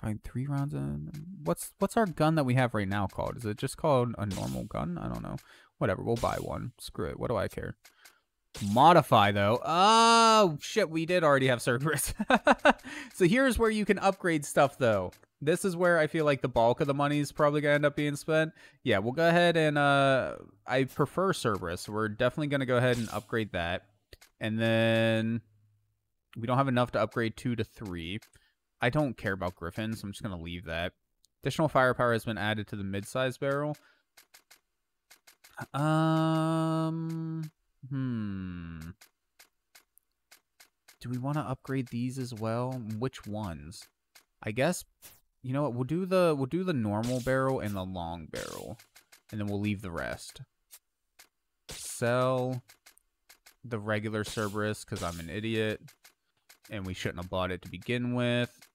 Find three rounds in. What's what's our gun that we have right now called? Is it just called a normal gun? I don't know. Whatever, we'll buy one. Screw it. What do I care? Modify though. Oh shit, we did already have Cerberus. so here's where you can upgrade stuff though. This is where I feel like the bulk of the money is probably gonna end up being spent. Yeah, we'll go ahead and uh I prefer Cerberus. We're definitely gonna go ahead and upgrade that. And then we don't have enough to upgrade two to three. I don't care about Griffin, so I'm just going to leave that. Additional firepower has been added to the mid-size barrel. Um, hmm. Do we want to upgrade these as well? Which ones? I guess, you know what, we'll do the, we'll do the normal barrel and the long barrel. And then we'll leave the rest. Sell the regular Cerberus, because I'm an idiot and we shouldn't have bought it to begin with.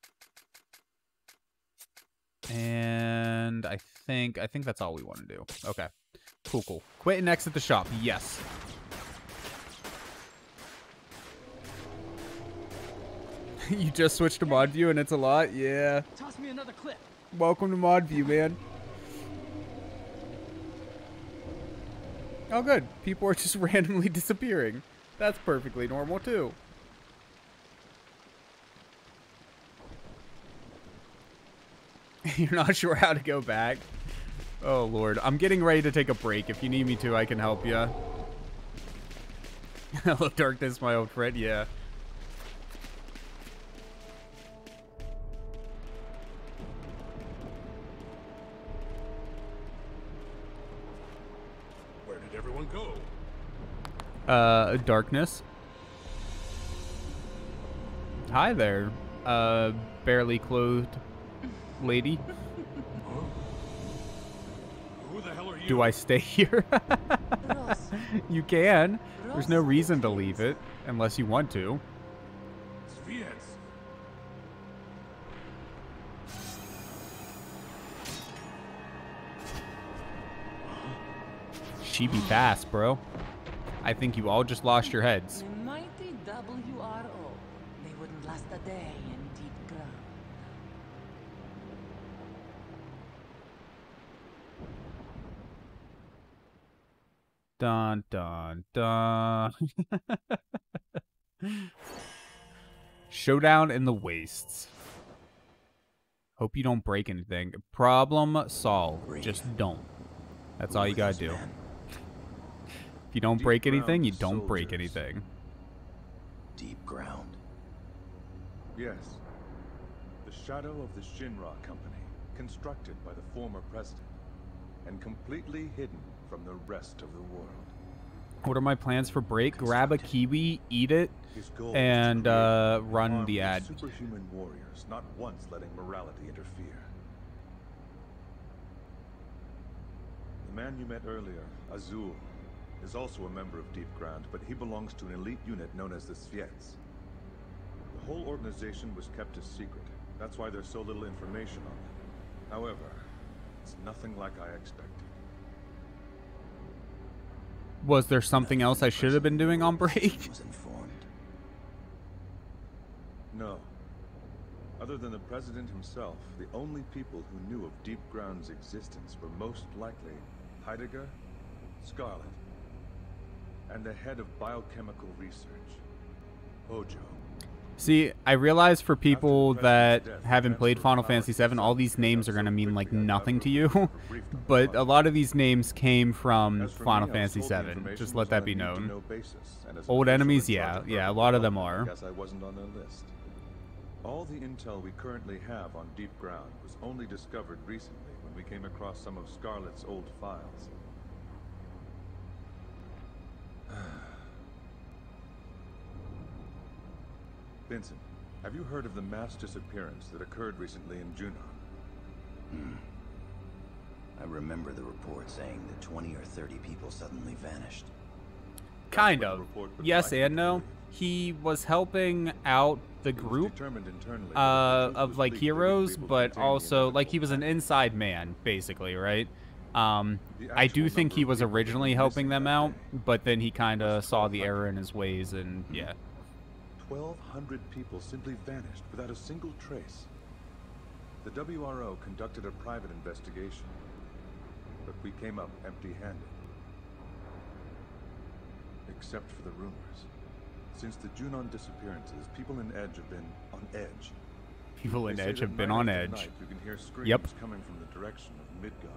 And I think I think that's all we want to do. Okay. Cool, cool. Quit and exit the shop. Yes. you just switched to mod view and it's a lot? Yeah. Toss me another clip. Welcome to mod view, man. Oh good. People are just randomly disappearing. That's perfectly normal too. You're not sure how to go back. Oh, Lord. I'm getting ready to take a break. If you need me to, I can help you. Hello, darkness, my old friend. Yeah. Where did everyone go? Uh, darkness. Hi there. Uh, barely clothed lady. Who the hell are you? Do I stay here? you can. There's no reason to leave it unless you want to. She be fast, bro. I think you all just lost your heads. The mighty WRO. They wouldn't last a day in Deepground. Dun dun dun. Showdown in the wastes. Hope you don't break anything. Problem solved. Breathe. Just don't. That's Who all you gotta do. men? If you don't Deep break anything, you don't break anything. Deepground. Yes. The shadow of the Shinra Company, constructed by the former president, and completely hidden from the rest of the world. What are my plans for break? Grab a kiwi, eat it, His goal was and uh, run the ad. Superhuman warriors, not once letting morality interfere. The man you met earlier, Azul, is also a member of Deepground, but he belongs to an elite unit known as the Tsviets. The whole organization was kept a secret. That's why there's so little information on it. However, it's nothing like I expected. Was there something else I should have been doing on break? Was informed. No. Other than the President himself, the only people who knew of Deep Ground's existence were most likely Heidegger, Scarlet, and the head of biochemical research, Hojo. See, I realize for people that haven't played Final uh, Fantasy to VII, all these names are going to mean like uh, nothing to you. were briefed on the but a lot of these names came from Final Fantasy VII. Just let that be known. basis, and as an Old enemies, yeah, yeah, a lot of them are. I wasn't on their list. All the intel we currently have on Deepground was only discovered recently when we came across some of Scarlet's old files. Vincent, have you heard of the mass disappearance that occurred recently in Junon? I remember the report saying that 20 or 30 people suddenly vanished. Kind what the of. report Yes like and no. He was helping out the group internally uh, of like leaked, they would be heroes, but also like he was an inside man, basically, right? Um, I do think he was originally helping them out, but then he kind of saw the error in his ways, and yeah. 1,200 people simply vanished without a single trace. The WRO conducted a private investigation, but we came up empty-handed. Except for the rumors. Since the Junon disappearances, people in Edge have been on edge. People in Edge have been on edge. Night, you can hear screams Yep. coming from the direction of Midgar.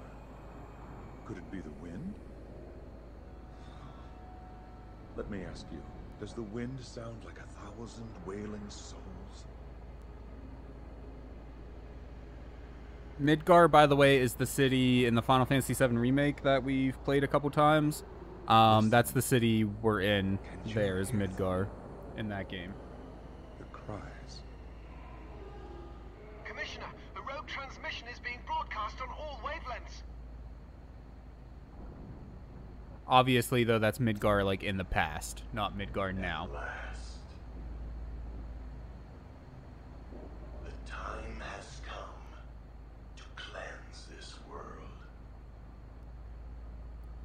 Could it be the wind? Let me ask you, does the wind sound like a thousand wailing souls? Midgar, by the way, is the city in the Final Fantasy VII remake that we've played a couple times. Um, that's the city we're in. There is Midgar in that game. The cries. Commissioner, a rogue transmission is being broadcast on all wavelengths. Obviously, though, that's Midgar like in the past, not Midgar now. last. The time has come to cleanse this world. That be bad guy. Pure meat Spared for the cause, while the tainted will be hunted down and exterminated. They shall be slashed, strangled, and slaughtered, beaten, stabbed, and crushed, garroted and impaled, shot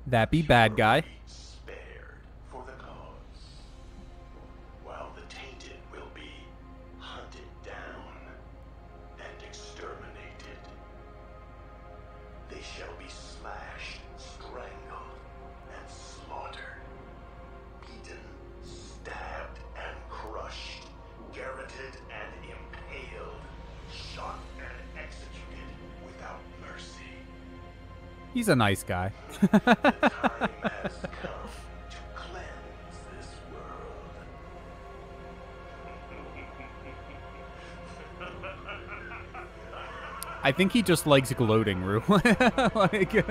and executed without mercy. He's a nice guy. I think he just likes gloating, Rue. like,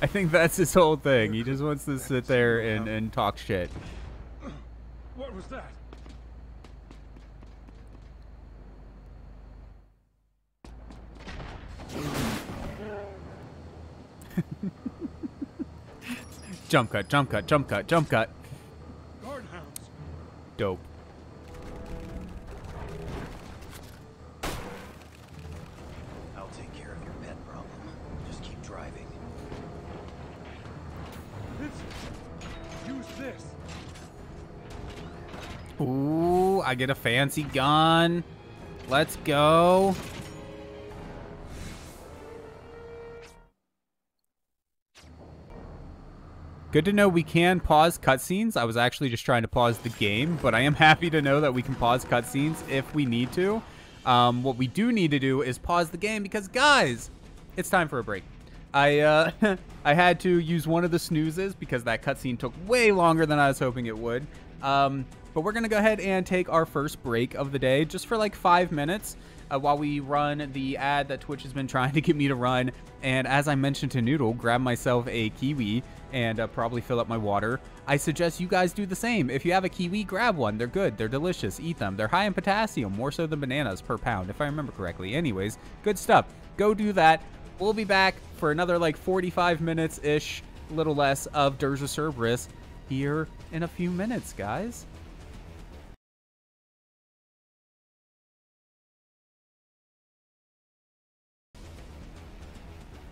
I think that's his whole thing. He just wants to sit there and, and talk shit. What was that? Jump cut, jump cut, jump cut, jump cut. Guardhounds. Dope. I'll take care of your pet problem. Just keep driving. Vincent, use this. Ooh, I get a fancy gun. Let's go. Good to know we can pause cutscenes. I was actually just trying to pause the game, but I am happy to know that we can pause cutscenes if we need to. Um, what we do need to do is pause the game because, guys, it's time for a break. I uh, I had to use one of the snoozes because that cutscene took way longer than I was hoping it would. Um, but we're gonna go ahead and take our first break of the day, just for like five minutes, uh, while we run the ad that Twitch has been trying to get me to run. And as I mentioned to Noodle, grab myself a kiwi and uh, probably fill up my water. I suggest you guys do the same. If you have a kiwi, grab one. They're good. They're delicious. Eat them. They're high in potassium, more so than bananas per pound, if I remember correctly. Anyways, good stuff. Go do that. We'll be back for another like 45 minutes ish, a little less of Dirge of Cerberus here in a few minutes, guys.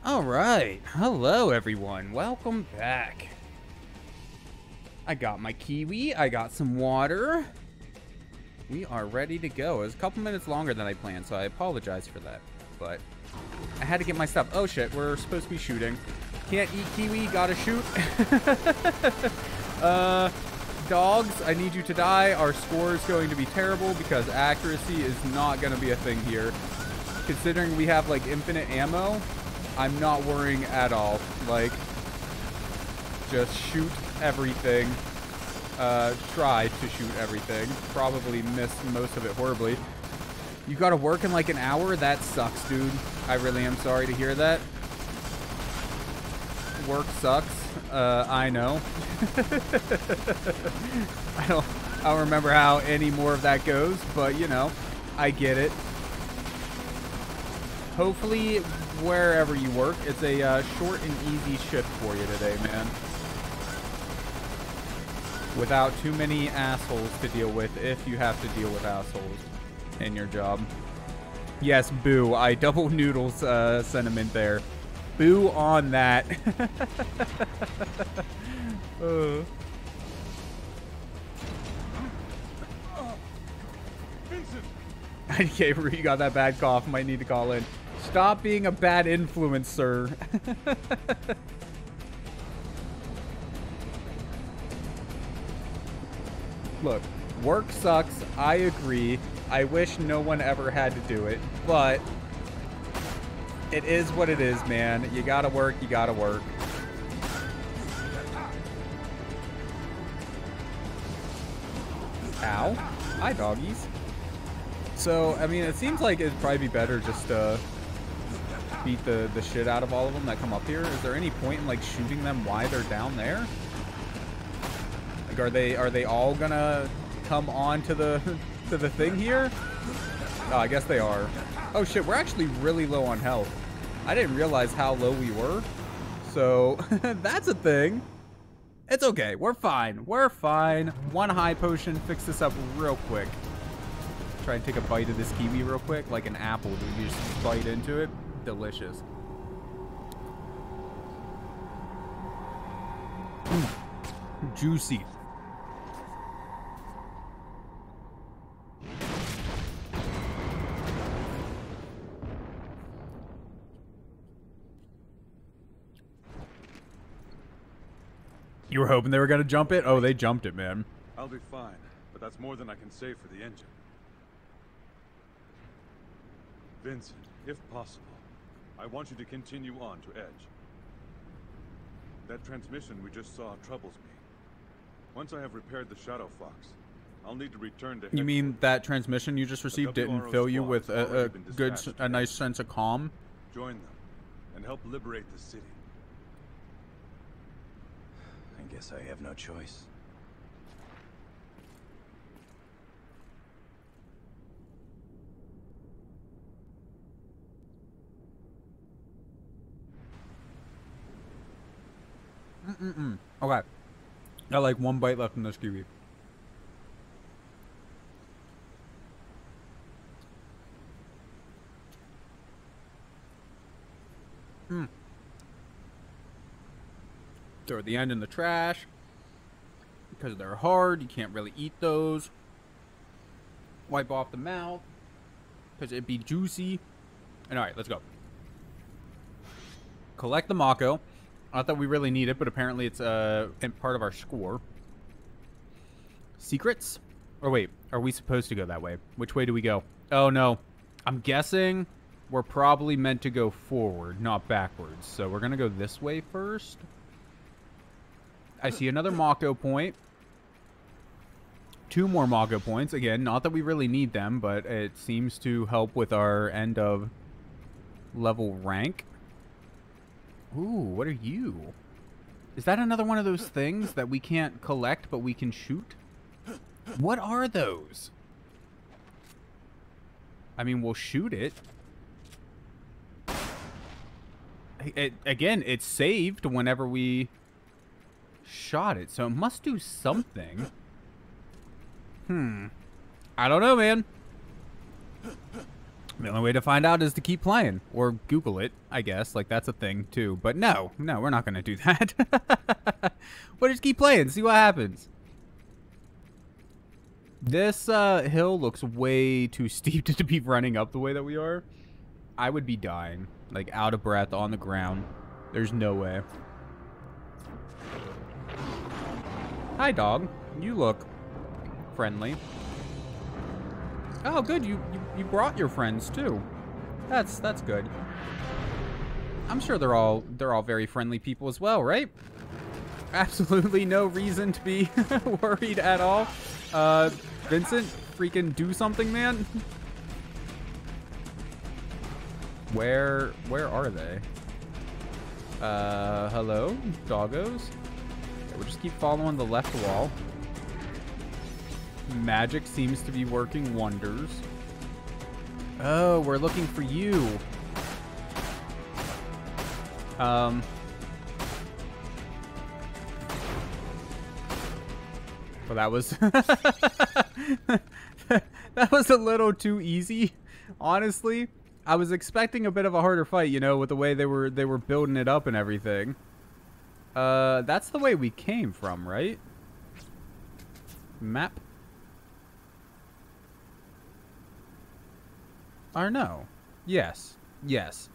All right. Hello, everyone. Welcome back. I got my kiwi. I got some water. We are ready to go. It was a couple minutes longer than I planned, so I apologize for that. But I had to get my stuff. Oh, shit. We're supposed to be shooting. Can't eat kiwi. Gotta shoot. uh, dogs, I need you to die. Our score is going to be terrible because accuracy is not going to be a thing here. Considering we have, like, infinite ammo, I'm not worrying at all. Like, just shoot everything. Uh, try to shoot everything. Probably miss most of it horribly. You gotta work in like an hour? That sucks, dude. I really am sorry to hear that. Work sucks. Uh, I know. I don't, I don't remember how any more of that goes, but you know, I get it. Hopefully, wherever you work, it's a uh, short and easy shift for you today, man. Without too many assholes to deal with, if you have to deal with assholes in your job. Yes, boo. I double noodles uh, sentiment there. Boo on that. uh. Okay, you got that bad cough. Might need to call in. Stop being a bad influence, sir. Look, work sucks. I agree. I wish no one ever had to do it, but it is what it is, man. You gotta work, you gotta work. Ow. Hi, doggies. So, I mean, it seems like it'd probably be better just to beat the, the shit out of all of them that come up here. Is there any point in, like, shooting them while they're down there? Like, are they are they all gonna come on to the to the thing here? Oh, I guess they are. Oh shit, we're actually really low on health. I didn't realize how low we were. So, that's a thing. It's okay. We're fine. We're fine. One high potion. Fix this up real quick. Try and take a bite of this kiwi real quick. Like an apple, dude. You just bite into it. Delicious. Mm. Juicy. You were hoping they were going to jump it? Oh, they jumped it, man. I'll be fine, but that's more than I can say for the engine. Vincent, if possible, I want you to continue on to Edge. That transmission we just saw troubles me. Once I have repaired the Shadow Fox, I'll need to return to You mean that transmission you just received didn't fill you with a, a good, a nice sense of calm? Join them and help liberate the city. I guess I have no choice. Mm-mm. Okay. Got like one bite left in this kiwi. Mm. At the end in the trash. Because they're hard, you can't really eat those. Wipe off the mouth. Because it'd be juicy. And alright, let's go. Collect the Mako. Not that we really need it, but apparently it's uh, part of our score. Secrets? Or wait, are we supposed to go that way? Which way do we go? Oh, no. I'm guessing we're probably meant to go forward, not backwards. So we're going to go this way first. I see another Mako point. Two more Mako points. Again, not that we really need them, but it seems to help with our end of level rank. Ooh, what are you? Is that another one of those things that we can't collect but we can shoot? What are those? I mean, we'll shoot it. it. Again, it's saved whenever we shot it, so it must do something. Hmm. I don't know, man. The only way to find out is to keep playing or Google it, I guess. Like that's a thing too. But no, no, we're not gonna do that. we'll just keep playing, see what happens. This uh, hill looks way too steep to be running up the way that we are. I would be dying, like out of breath on the ground. There's no way. Hi, dog. You look friendly. Oh, good. You, you you brought your friends too. That's that's good. I'm sure they're all they're all very friendly people as well, right? Absolutely no reason to be worried at all. Uh, Vincent, freaking do something, man. Where where are they? Uh, hello, doggos. Okay, we'll just keep following the left wall. Magic seems to be working wonders. Oh, we're looking for you. Um. Well, that was... that was a little too easy, honestly. I was expecting a bit of a harder fight, you know, with the way they were they were building it up and everything. Uh, that's the way we came from, right? Map. Or no. Yes. Yes.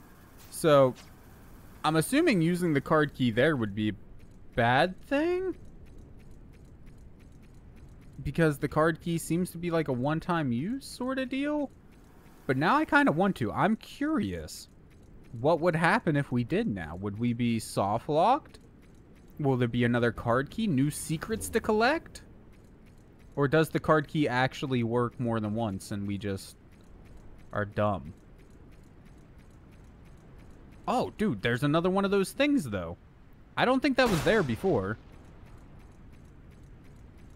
So, I'm assuming using the card key there would be a bad thing? Because the card key seems to be like a one-time use sort of deal? But now I kind of want to. I'm curious. What would happen if we did now? Would we be soft locked? Will there be another card key? New secrets to collect? Or does the card key actually work more than once and we just are dumb? Oh, dude, there's another one of those things, though. I don't think that was there before.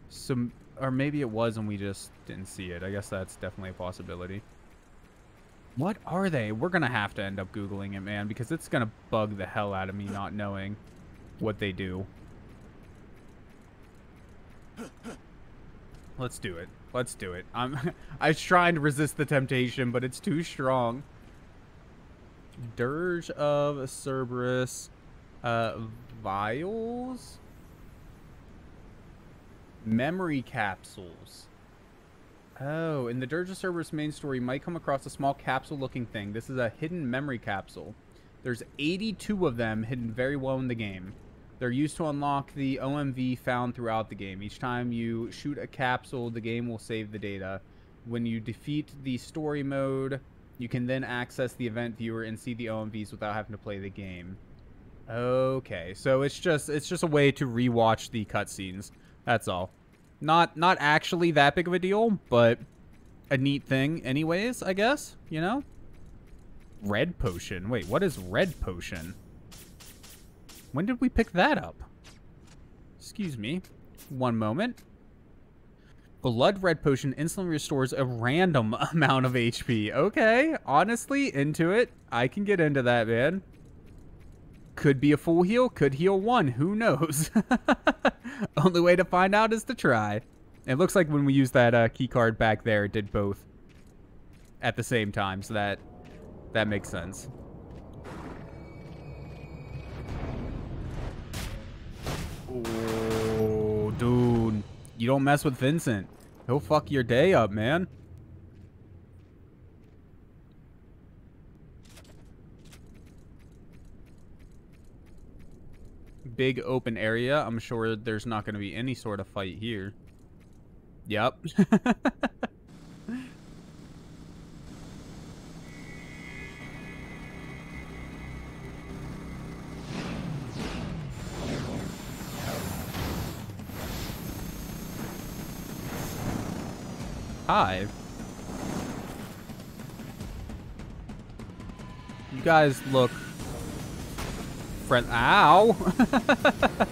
Some, or maybe it was and we just didn't see it. I guess that's definitely a possibility. What are they? We're going to have to end up Googling it, man, because it's going to bug the hell out of me not knowing what they do. Let's do it. Let's do it. I'm I trying to resist the temptation, but it's too strong. Dirge of Cerberus uh vials memory capsules. Oh, in the Dirge of Cerberus main story, you might come across a small capsule-looking thing. This is a hidden memory capsule. There's 82 of them hidden very well in the game. They're used to unlock the OMV found throughout the game. Each time you shoot a capsule, the game will save the data. When you defeat the story mode, you can then access the event viewer and see the OMVs without having to play the game. Okay, so it's just it's just a way to rewatch the cutscenes. That's all. Not not actually that big of a deal, but a neat thing anyways, I guess, you know? Red potion. Wait, what is red potion? When did we pick that up? Excuse me. One moment. Blood red potion instantly restores a random amount of HP. Okay, honestly, into it. I can get into that, man. Could be a full heal, could heal one, who knows? Only way to find out is to try. It looks like when we used that uh, key card back there, it did both at the same time, so that that makes sense. You don't mess with Vincent. He'll fuck your day up, man. Big open area. I'm sure there's not going to be any sort of fight here. Yep. Hi. You guys look friend. Ow!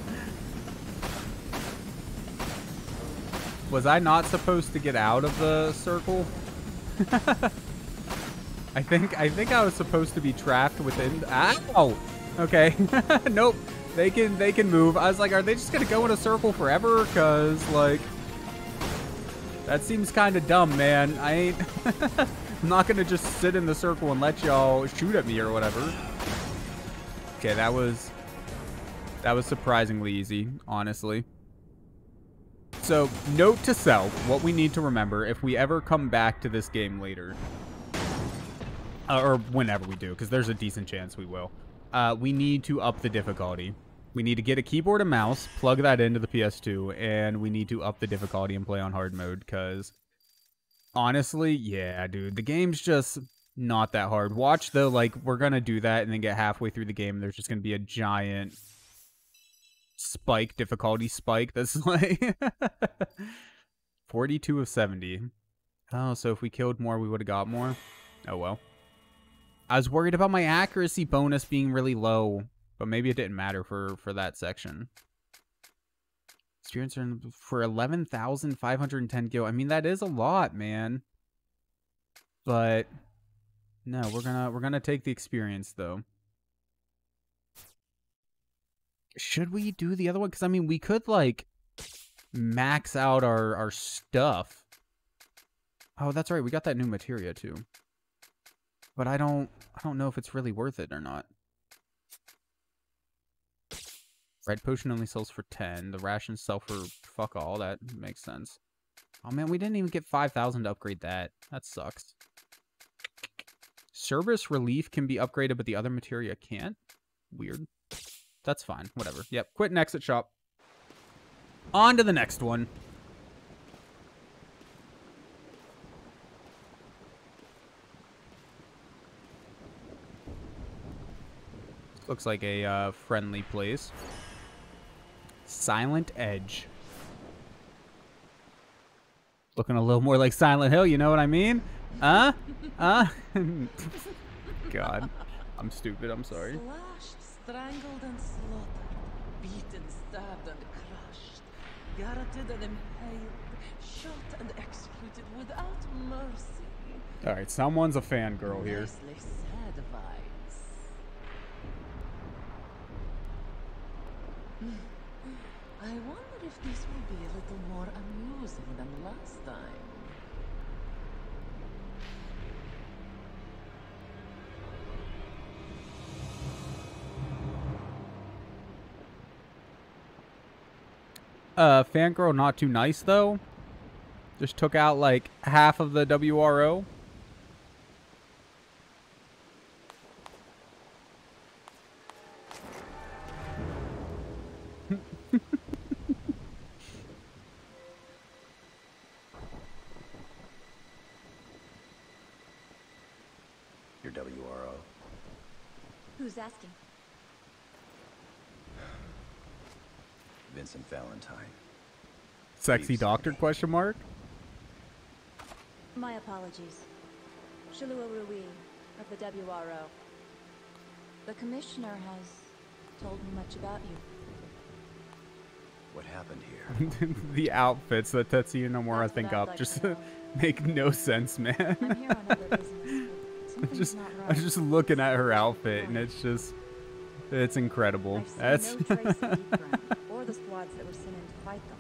Was I not supposed to get out of the circle? I think I think I was supposed to be trapped within. Ow! Okay. nope. They can they can move. I was like, are they just gonna go in a circle forever? Cause like. That seems kind of dumb, man. I ain't... I'm not going to just sit in the circle and let y'all shoot at me or whatever. Okay, that was... That was surprisingly easy, honestly. So, note to self, what we need to remember if we ever come back to this game later. Uh, or whenever we do, because there's a decent chance we will. Uh, we need to up the difficulty. We need to get a keyboard and mouse, plug that into the PS2, and we need to up the difficulty and play on hard mode, because honestly, yeah, dude, the game's just not that hard. Watch though, like, we're going to do that and then get halfway through the game, and there's just going to be a giant spike, difficulty spike that's like 42 of 70. Oh, so if we killed more, we would have got more. Oh, well. I was worried about my accuracy bonus being really low. But maybe it didn't matter for, for that section. Experience for 11,510 gil. I mean, that is a lot, man. But no, we're gonna we're gonna take the experience though. Should we do the other one? Because I mean, we could like max out our our stuff. Oh, that's right. We got that new materia too. But I don't I don't know if it's really worth it or not. Red potion only sells for 10. The rations sell for fuck all. That makes sense. Oh man, we didn't even get 5,000 to upgrade that. That sucks. Service relief can be upgraded, but the other materia can't? Weird. That's fine. Whatever. Yep. Quit and exit shop. On to the next one. Looks like a uh, friendly place. Silent Edge. Looking a little more like Silent Hill, you know what I mean? Huh? Huh? God. I'm stupid, I'm sorry. Slashed, strangled, and slaughtered. Beaten, stabbed, and crushed. Garroted and impaled. Shot and executed without mercy. Alright, someone's a fangirl here. Nicely. I wonder if this will be a little more amusing than last time. Uh, fangirl not too nice, though. Just took out, like, half of the WRO. Your WRO. Who's asking? Vincent Valentine. Sexy Please. doctor, question mark? My apologies. Shalua Rui of the WRO. The Commissioner has told me much about you. What happened here? the outfits that Tetsuya Nomura That's think I'd up just make no sense, man. I'm here on other business, but something's just not I right. was just looking at her outfit and it's just it's incredible. That's no trace of Deepground or the squads that were sent in to fight them.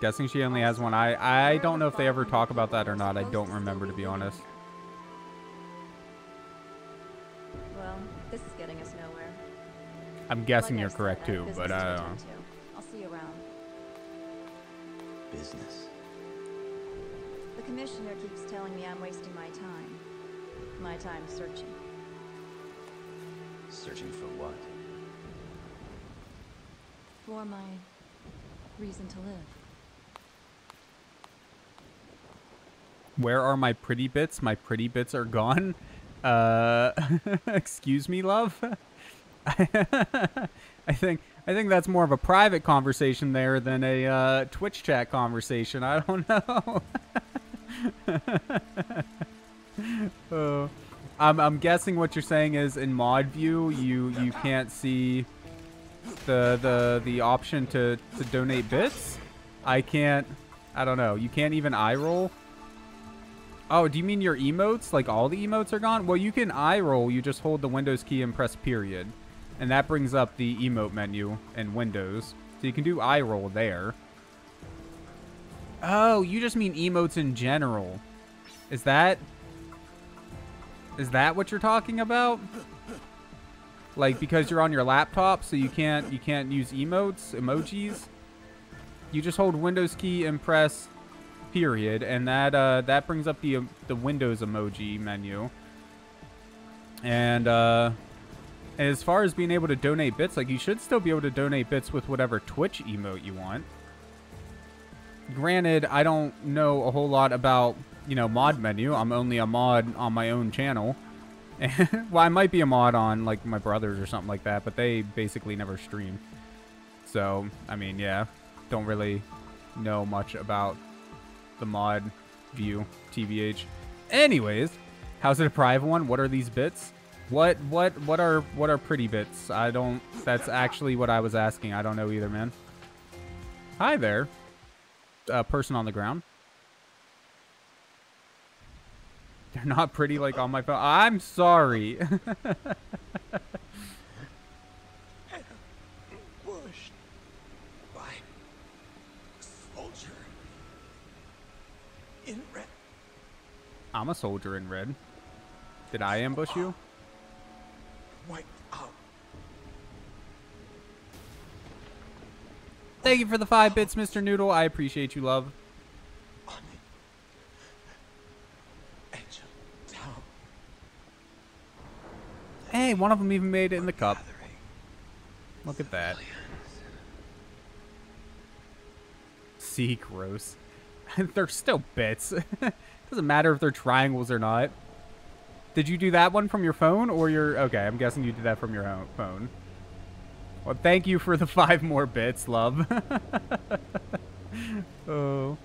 guessing she only has one eye. I don't know if they ever talk about that or not. I don't remember to be honest. Well, this is getting us nowhere. I'm guessing Like you're said, correct too, but to I don't know. I'll see you around. Business. The commissioner keeps telling me I'm wasting my time. My time searching. Searching for what? For my reason to live. Where are my pretty bits? My pretty bits are gone. Uh, excuse me, love. I think I think that's more of a private conversation there than a uh, Twitch chat conversation. I don't know. Uh, I'm I'm guessing what you're saying is in mod view you you can't see the the the option to to donate bits. I can't. I don't know. You can't even eye roll. Oh, do you mean your emotes? Like all the emotes are gone? Well, you can eye roll. You just hold the Windows key and press period. And that brings up the emote menu in Windows. So you can do eye roll there. Oh, you just mean emotes in general. Is that... Is that what you're talking about? Like because you're on your laptop so you can't you can't use emotes, emojis? You just hold Windows key and press period, and that uh, that brings up the the Windows emoji menu. And uh, as far as being able to donate bits, like you should still be able to donate bits with whatever Twitch emote you want. Granted, I don't know a whole lot about you know mod menu. I'm only a mod on my own channel. well, I might be a mod on like my brothers or something like that, but they basically never stream. So, I mean, yeah, don't really know much about the mod view, TVH. Anyways, how's it a private one? What are these bits? What what what are what are pretty bits? I don't. That's actually what I was asking. I don't know either, man. Hi there, uh, person on the ground. They're not pretty like on my phone. I'm sorry. Ambushed by a soldier in red. I'm a soldier in red. Did I ambush you? Wiped out. Thank you for the five bits, Mr. Noodle. I appreciate you, love. on the edge of town. Hey, one of them even made it in the cup. Look at that. See, gross. they're still bits. Doesn't matter if they're triangles or not. Did you do that one from your phone or your... Okay, I'm guessing you did that from your ho- phone. Well, thank you for the five more bits, love. oh.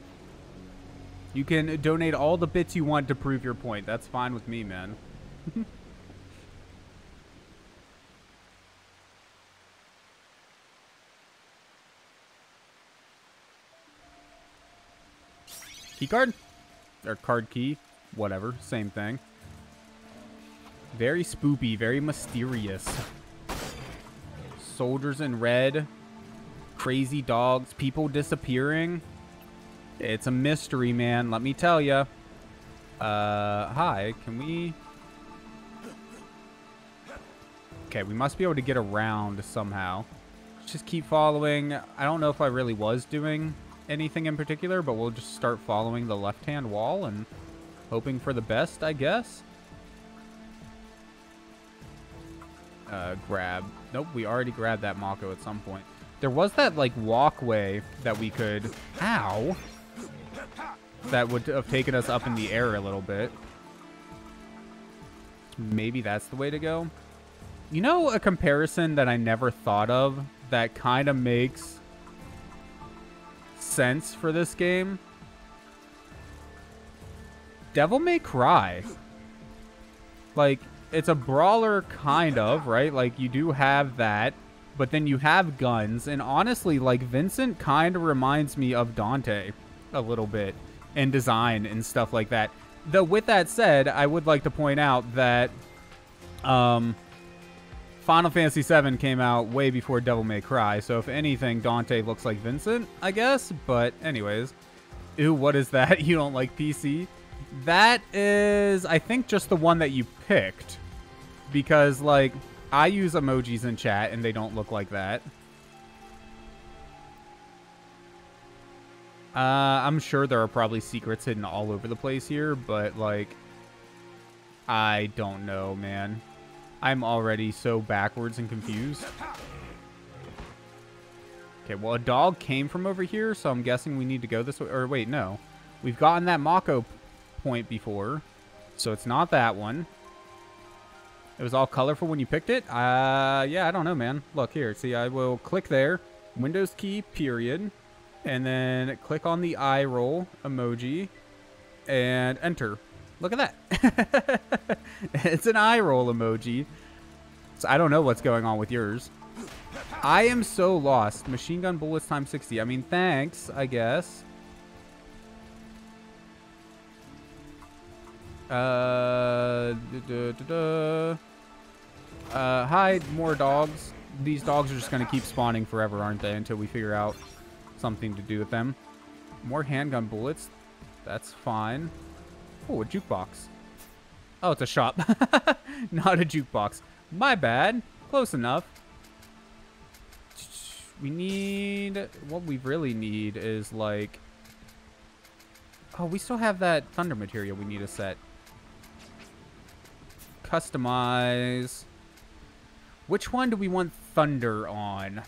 You can donate all the bits you want to prove your point. That's fine with me, man. Key card? Or card key? Whatever. Same thing. Very spoopy. Very mysterious. Soldiers in red. Crazy dogs. People disappearing. It's a mystery, man. Let me tell ya. Uh, hi. Can we... Okay, we must be able to get around somehow. Just keep following. I don't know if I really was doing anything in particular, but we'll just start following the left-hand wall and hoping for the best, I guess. Uh, grab. Nope, we already grabbed that Mako at some point. There was that, like, walkway that we could... Ow! That would have taken us up in the air a little bit. Maybe that's the way to go. You know a comparison that I never thought of that kind of makes sense for this game? Devil May Cry. Like, it's a brawler kind of, right? Like, you do have that. but then you have guns, and honestly, like Vincent kind of reminds me of Dante a little bit in design and stuff like that. Though with that said, I would like to point out that um, Final Fantasy VII came out way before Devil May Cry, so if anything, Dante looks like Vincent, I guess. But anyways, ooh, what is that? You don't like PC? That is, I think, just the one that you picked, because like I use emojis in chat and they don't look like that. Uh, I'm sure there are probably secrets hidden all over the place here, but like, I don't know, man. I'm already so backwards and confused. Okay, well, a dog came from over here, so I'm guessing we need to go this way. Or wait, no. We've gotten that Mako point before, so it's not that one. It was all colorful when you picked it? Uh, yeah, I don't know, man. Look here. See, I will click there. Windows key, period. And then click on the eye roll emoji and enter. Look at that. it's an eye roll emoji. So I don't know what's going on with yours. I am so lost. Machine gun bullets times 60. I mean, thanks, I guess. Uh, duh, duh, duh, uh, hi, more dogs. These dogs are just going to keep spawning forever, aren't they? Until we figure out something to do with them. More handgun bullets. That's fine. Oh, a jukebox. Oh, it's a shop. Not a jukebox. My bad. Close enough. We need... What we really need is, like... Oh, we still have that thunder materia we need to set. Customize. Which one do we want thunder on?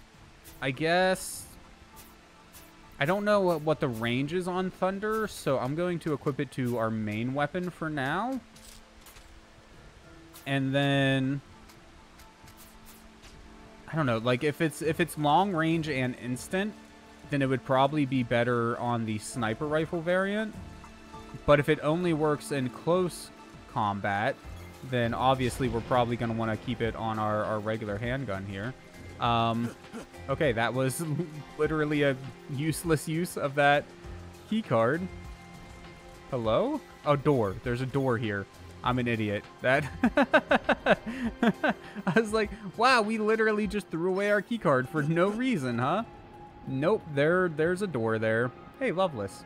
I guess... I don't know what, what the range is on thunder, so I'm going to equip it to our main weapon for now. And then... I don't know, like if it's if it's long range and instant, then it would probably be better on the sniper rifle variant. But if it only works in close combat, then obviously we're probably going to want to keep it on our, our regular handgun here. Um, okay, that was literally a useless use of that key card. Hello? Oh, door. There's a door here. I'm an idiot. That I was like, wow, we literally just threw away our key card for no reason, huh? Nope, there there's a door there. Hey, Loveless.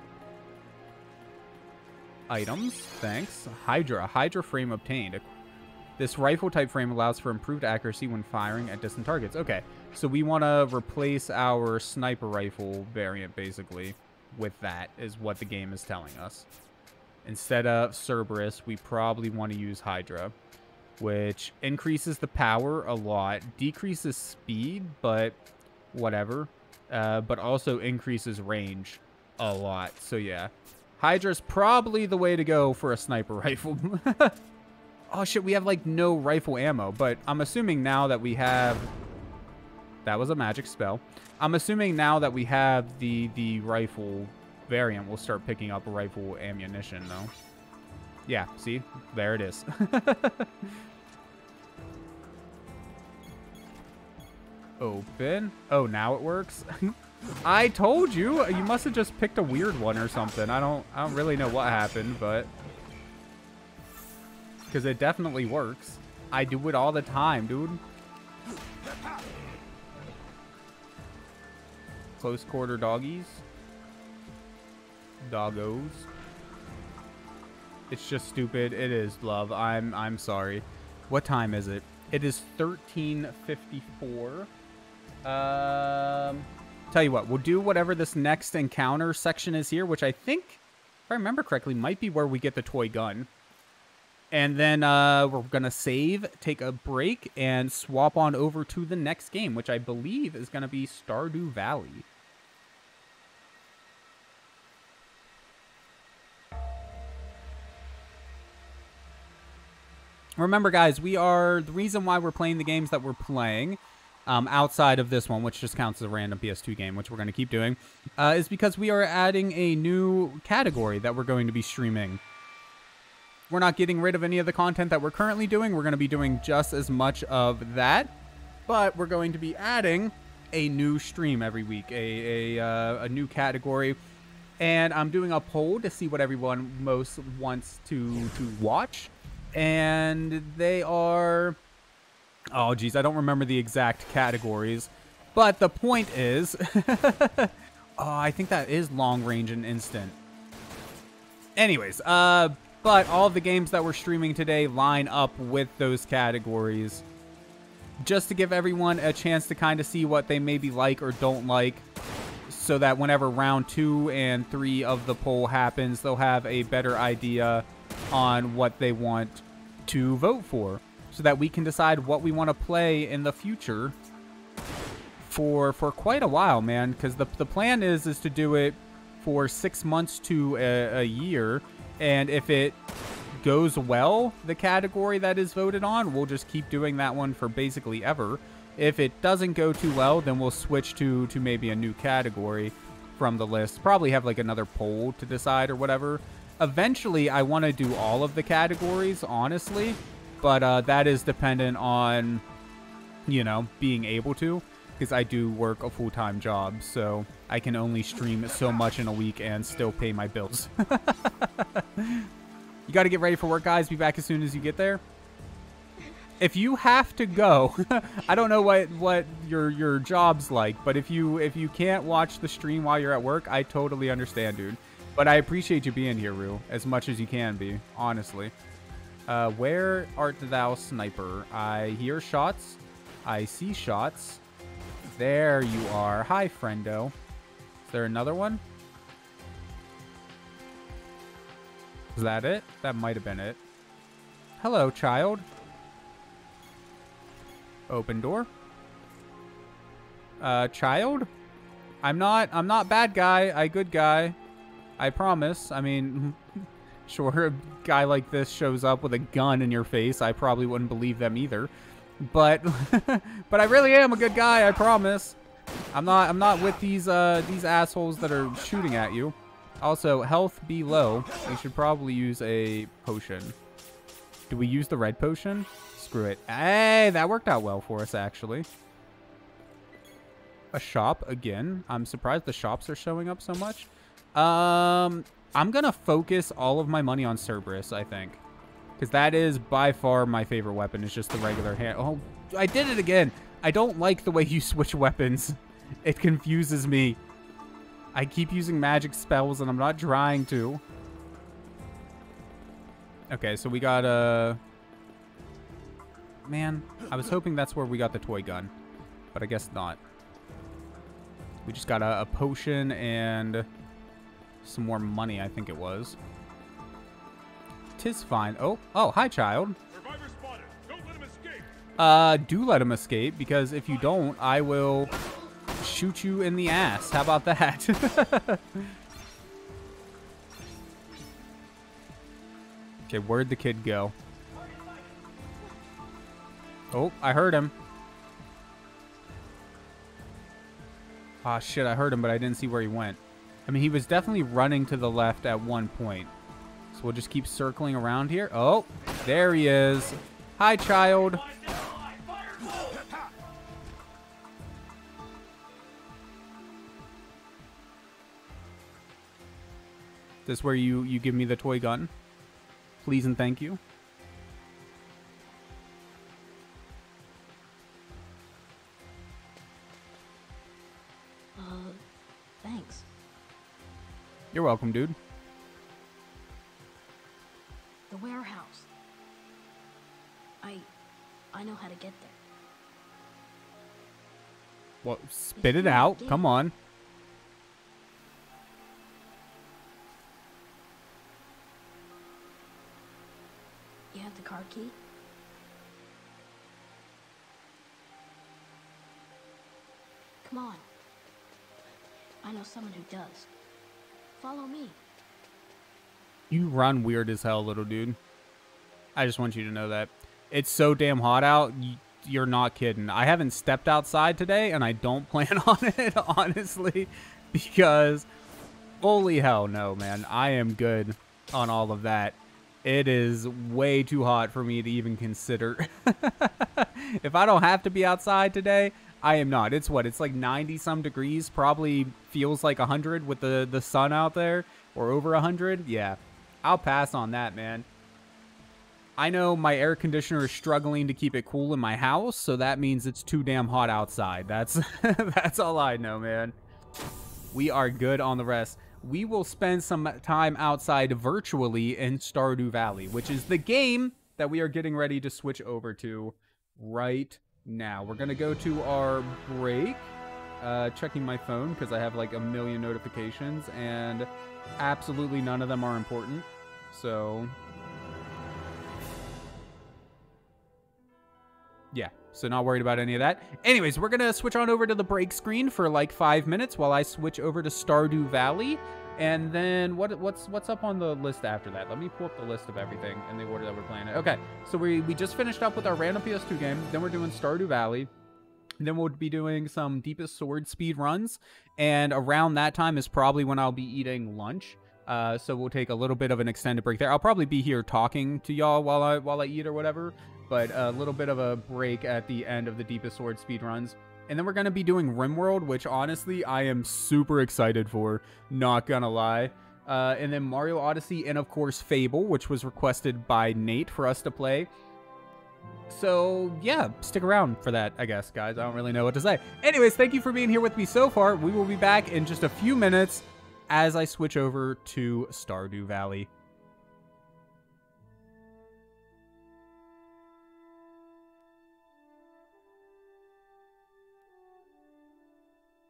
Items, thanks. Hydra, Hydra frame obtained. This rifle type frame allows for improved accuracy when firing at distant targets. Okay, so we want to replace our sniper rifle variant, basically, with that, is what the game is telling us. Instead of Cerberus, we probably want to use Hydra, which increases the power a lot, decreases speed, but whatever, uh, but also increases range a lot. So yeah, Hydra's probably the way to go for a sniper rifle. oh shit, we have like no rifle ammo, but I'm assuming now that we have... That was a magic spell. I'm assuming now that we have the, the rifle variant, we'll start picking up rifle ammunition, though. Yeah, see? There it is. Open. Oh, now it works? I told you! You must have just picked a weird one or something. I don't I don't really know what happened, but... Because it definitely works. I do it all the time, dude. Close quarter doggies. Doggos. It's just stupid. It is, love. I'm I'm sorry. What time is it? It is 1354. Um, tell you what, we'll do whatever this next encounter section is here, which I think, if I remember correctly, might be where we get the toy gun. And then uh, we're going to save, take a break, and swap on over to the next game, which I believe is going to be Stardew Valley. Remember, guys, we are the reason why we're playing the games that we're playing. Um, outside of this one, which just counts as a random PS2 game, which we're going to keep doing, uh, is because we are adding a new category that we're going to be streaming. We're not getting rid of any of the content that we're currently doing. We're going to be doing just as much of that. but we're going to be adding a new stream every week, a a, uh, a new category, and I'm doing a poll to see what everyone most wants to to watch, and they are, oh geez, I don't remember the exact categories, but the point is, oh, I think that is long range and instant. Anyways, uh, but all the games that we're streaming today line up with those categories. Just to give everyone a chance to kind of see what they maybe like or don't like so that whenever round two and three of the poll happens, they'll have a better idea on what they want to vote for. So that we can decide what we want to play in the future for for quite a while, man, because the, the plan is is to do it for six months to a, a year, and if it goes well, the category that is voted on, we'll just keep doing that one for basically ever. If it doesn't go too well, then we'll switch to to maybe a new category from the list. Probably have like another poll to decide or whatever. Eventually, I want to do all of the categories, honestly, but uh, that is dependent on, you know, being able to, because I do work a full-time job, so I can only stream so much in a week and still pay my bills. You got to get ready for work, guys. Be back as soon as you get there. If you have to go, I don't know what what your your job's like, but if you if you can't watch the stream while you're at work, I totally understand, dude. But I appreciate you being here, Rue, as much as you can be, honestly. Uh, where art thou, sniper? I hear shots. I see shots. There you are. Hi, friendo. Is there another one? Is that it? That might have been it. Hello, child. Open door. Uh, child? I'm not, I'm not bad guy. I good guy. I promise. I mean, sure, a guy like this shows up with a gun in your face. I probably wouldn't believe them either. But, but I really am a good guy. I promise. I'm not, I'm not with these, uh, these assholes that are shooting at you. Also, health be low. We should probably use a potion. Do we use the red potion? Screw it. Hey, that worked out well for us, actually. A shop, again. I'm surprised the shops are showing up so much. Um, I'm to focus all of my money on Cerberus, I think. Because that is by far my favorite weapon. It's just the regular hand. Oh, I did it again. I don't like the way you switch weapons. It confuses me. I keep using magic spells and I'm not trying to. Okay, so we got a... Man, I was hoping that's where we got the toy gun. But I guess not. We just got a, a potion and some more money, I think it was. Tis fine. Oh, oh, hi, child. Survivor spotted. Don't let him escape. Uh, do let him escape, because if you don't, I will shoot you in the ass. How about that? okay, where'd the kid go? Oh, I heard him. Ah, oh, shit, I heard him, but I didn't see where he went. I mean, he was definitely running to the left at one point. So we'll just keep circling around here. Oh, there he is. Hi, child. This where you, you give me the toy gun. Please and thank you. Uh, thanks. You're welcome, dude. I know how to get there. Well, spit it out. Come on. You have the car key? Come on. I know someone who does. Follow me. You run weird as hell, little dude. I just want you to know that. It's so damn hot out. You're not kidding. I haven't stepped outside today, and I don't plan on it, honestly, because holy hell no, man. I am good on all of that. It is way too hot for me to even consider. if I don't have to be outside today, I am not. It's what? It's like 90 some degrees. Probably feels like 100 with the, the sun out there or over 100. Yeah, I'll pass on that, man. I know my air conditioner is struggling to keep it cool in my house, so that means it's too damn hot outside. That's that's all I know, man. We are good on the rest. We will spend some time outside virtually in Stardew Valley, which is the game that we are getting ready to switch over to right now. We're going to go to our break, uh, checking my phone because I have like a million notifications and absolutely none of them are important. So Yeah, so not worried about any of that. Anyways, we're going to switch on over to the break screen for like five minutes while I switch over to Stardew Valley. And then what what's what's up on the list after that? Let me pull up the list of everything in the order that we're playing it. Okay, so we, we just finished up with our random PS2 game. Then we're doing Stardew Valley. Then we'll be doing some Deepest Sword speed runs. And around that time is probably when I'll be eating lunch. Uh, so we'll take a little bit of an extended break there. I'll probably be here talking to y'all while I while I eat or whatever but a little bit of a break at the end of the Deepest Sword speedruns. And then we're going to be doing RimWorld, which honestly I am super excited for, not gonna lie. Uh, and then Mario Odyssey and of course Fable, which was requested by Nate for us to play. So yeah, stick around for that, I guess, guys. I don't really know what to say. Anyways, thank you for being here with me so far. We will be back in just a few minutes as I switch over to Stardew Valley.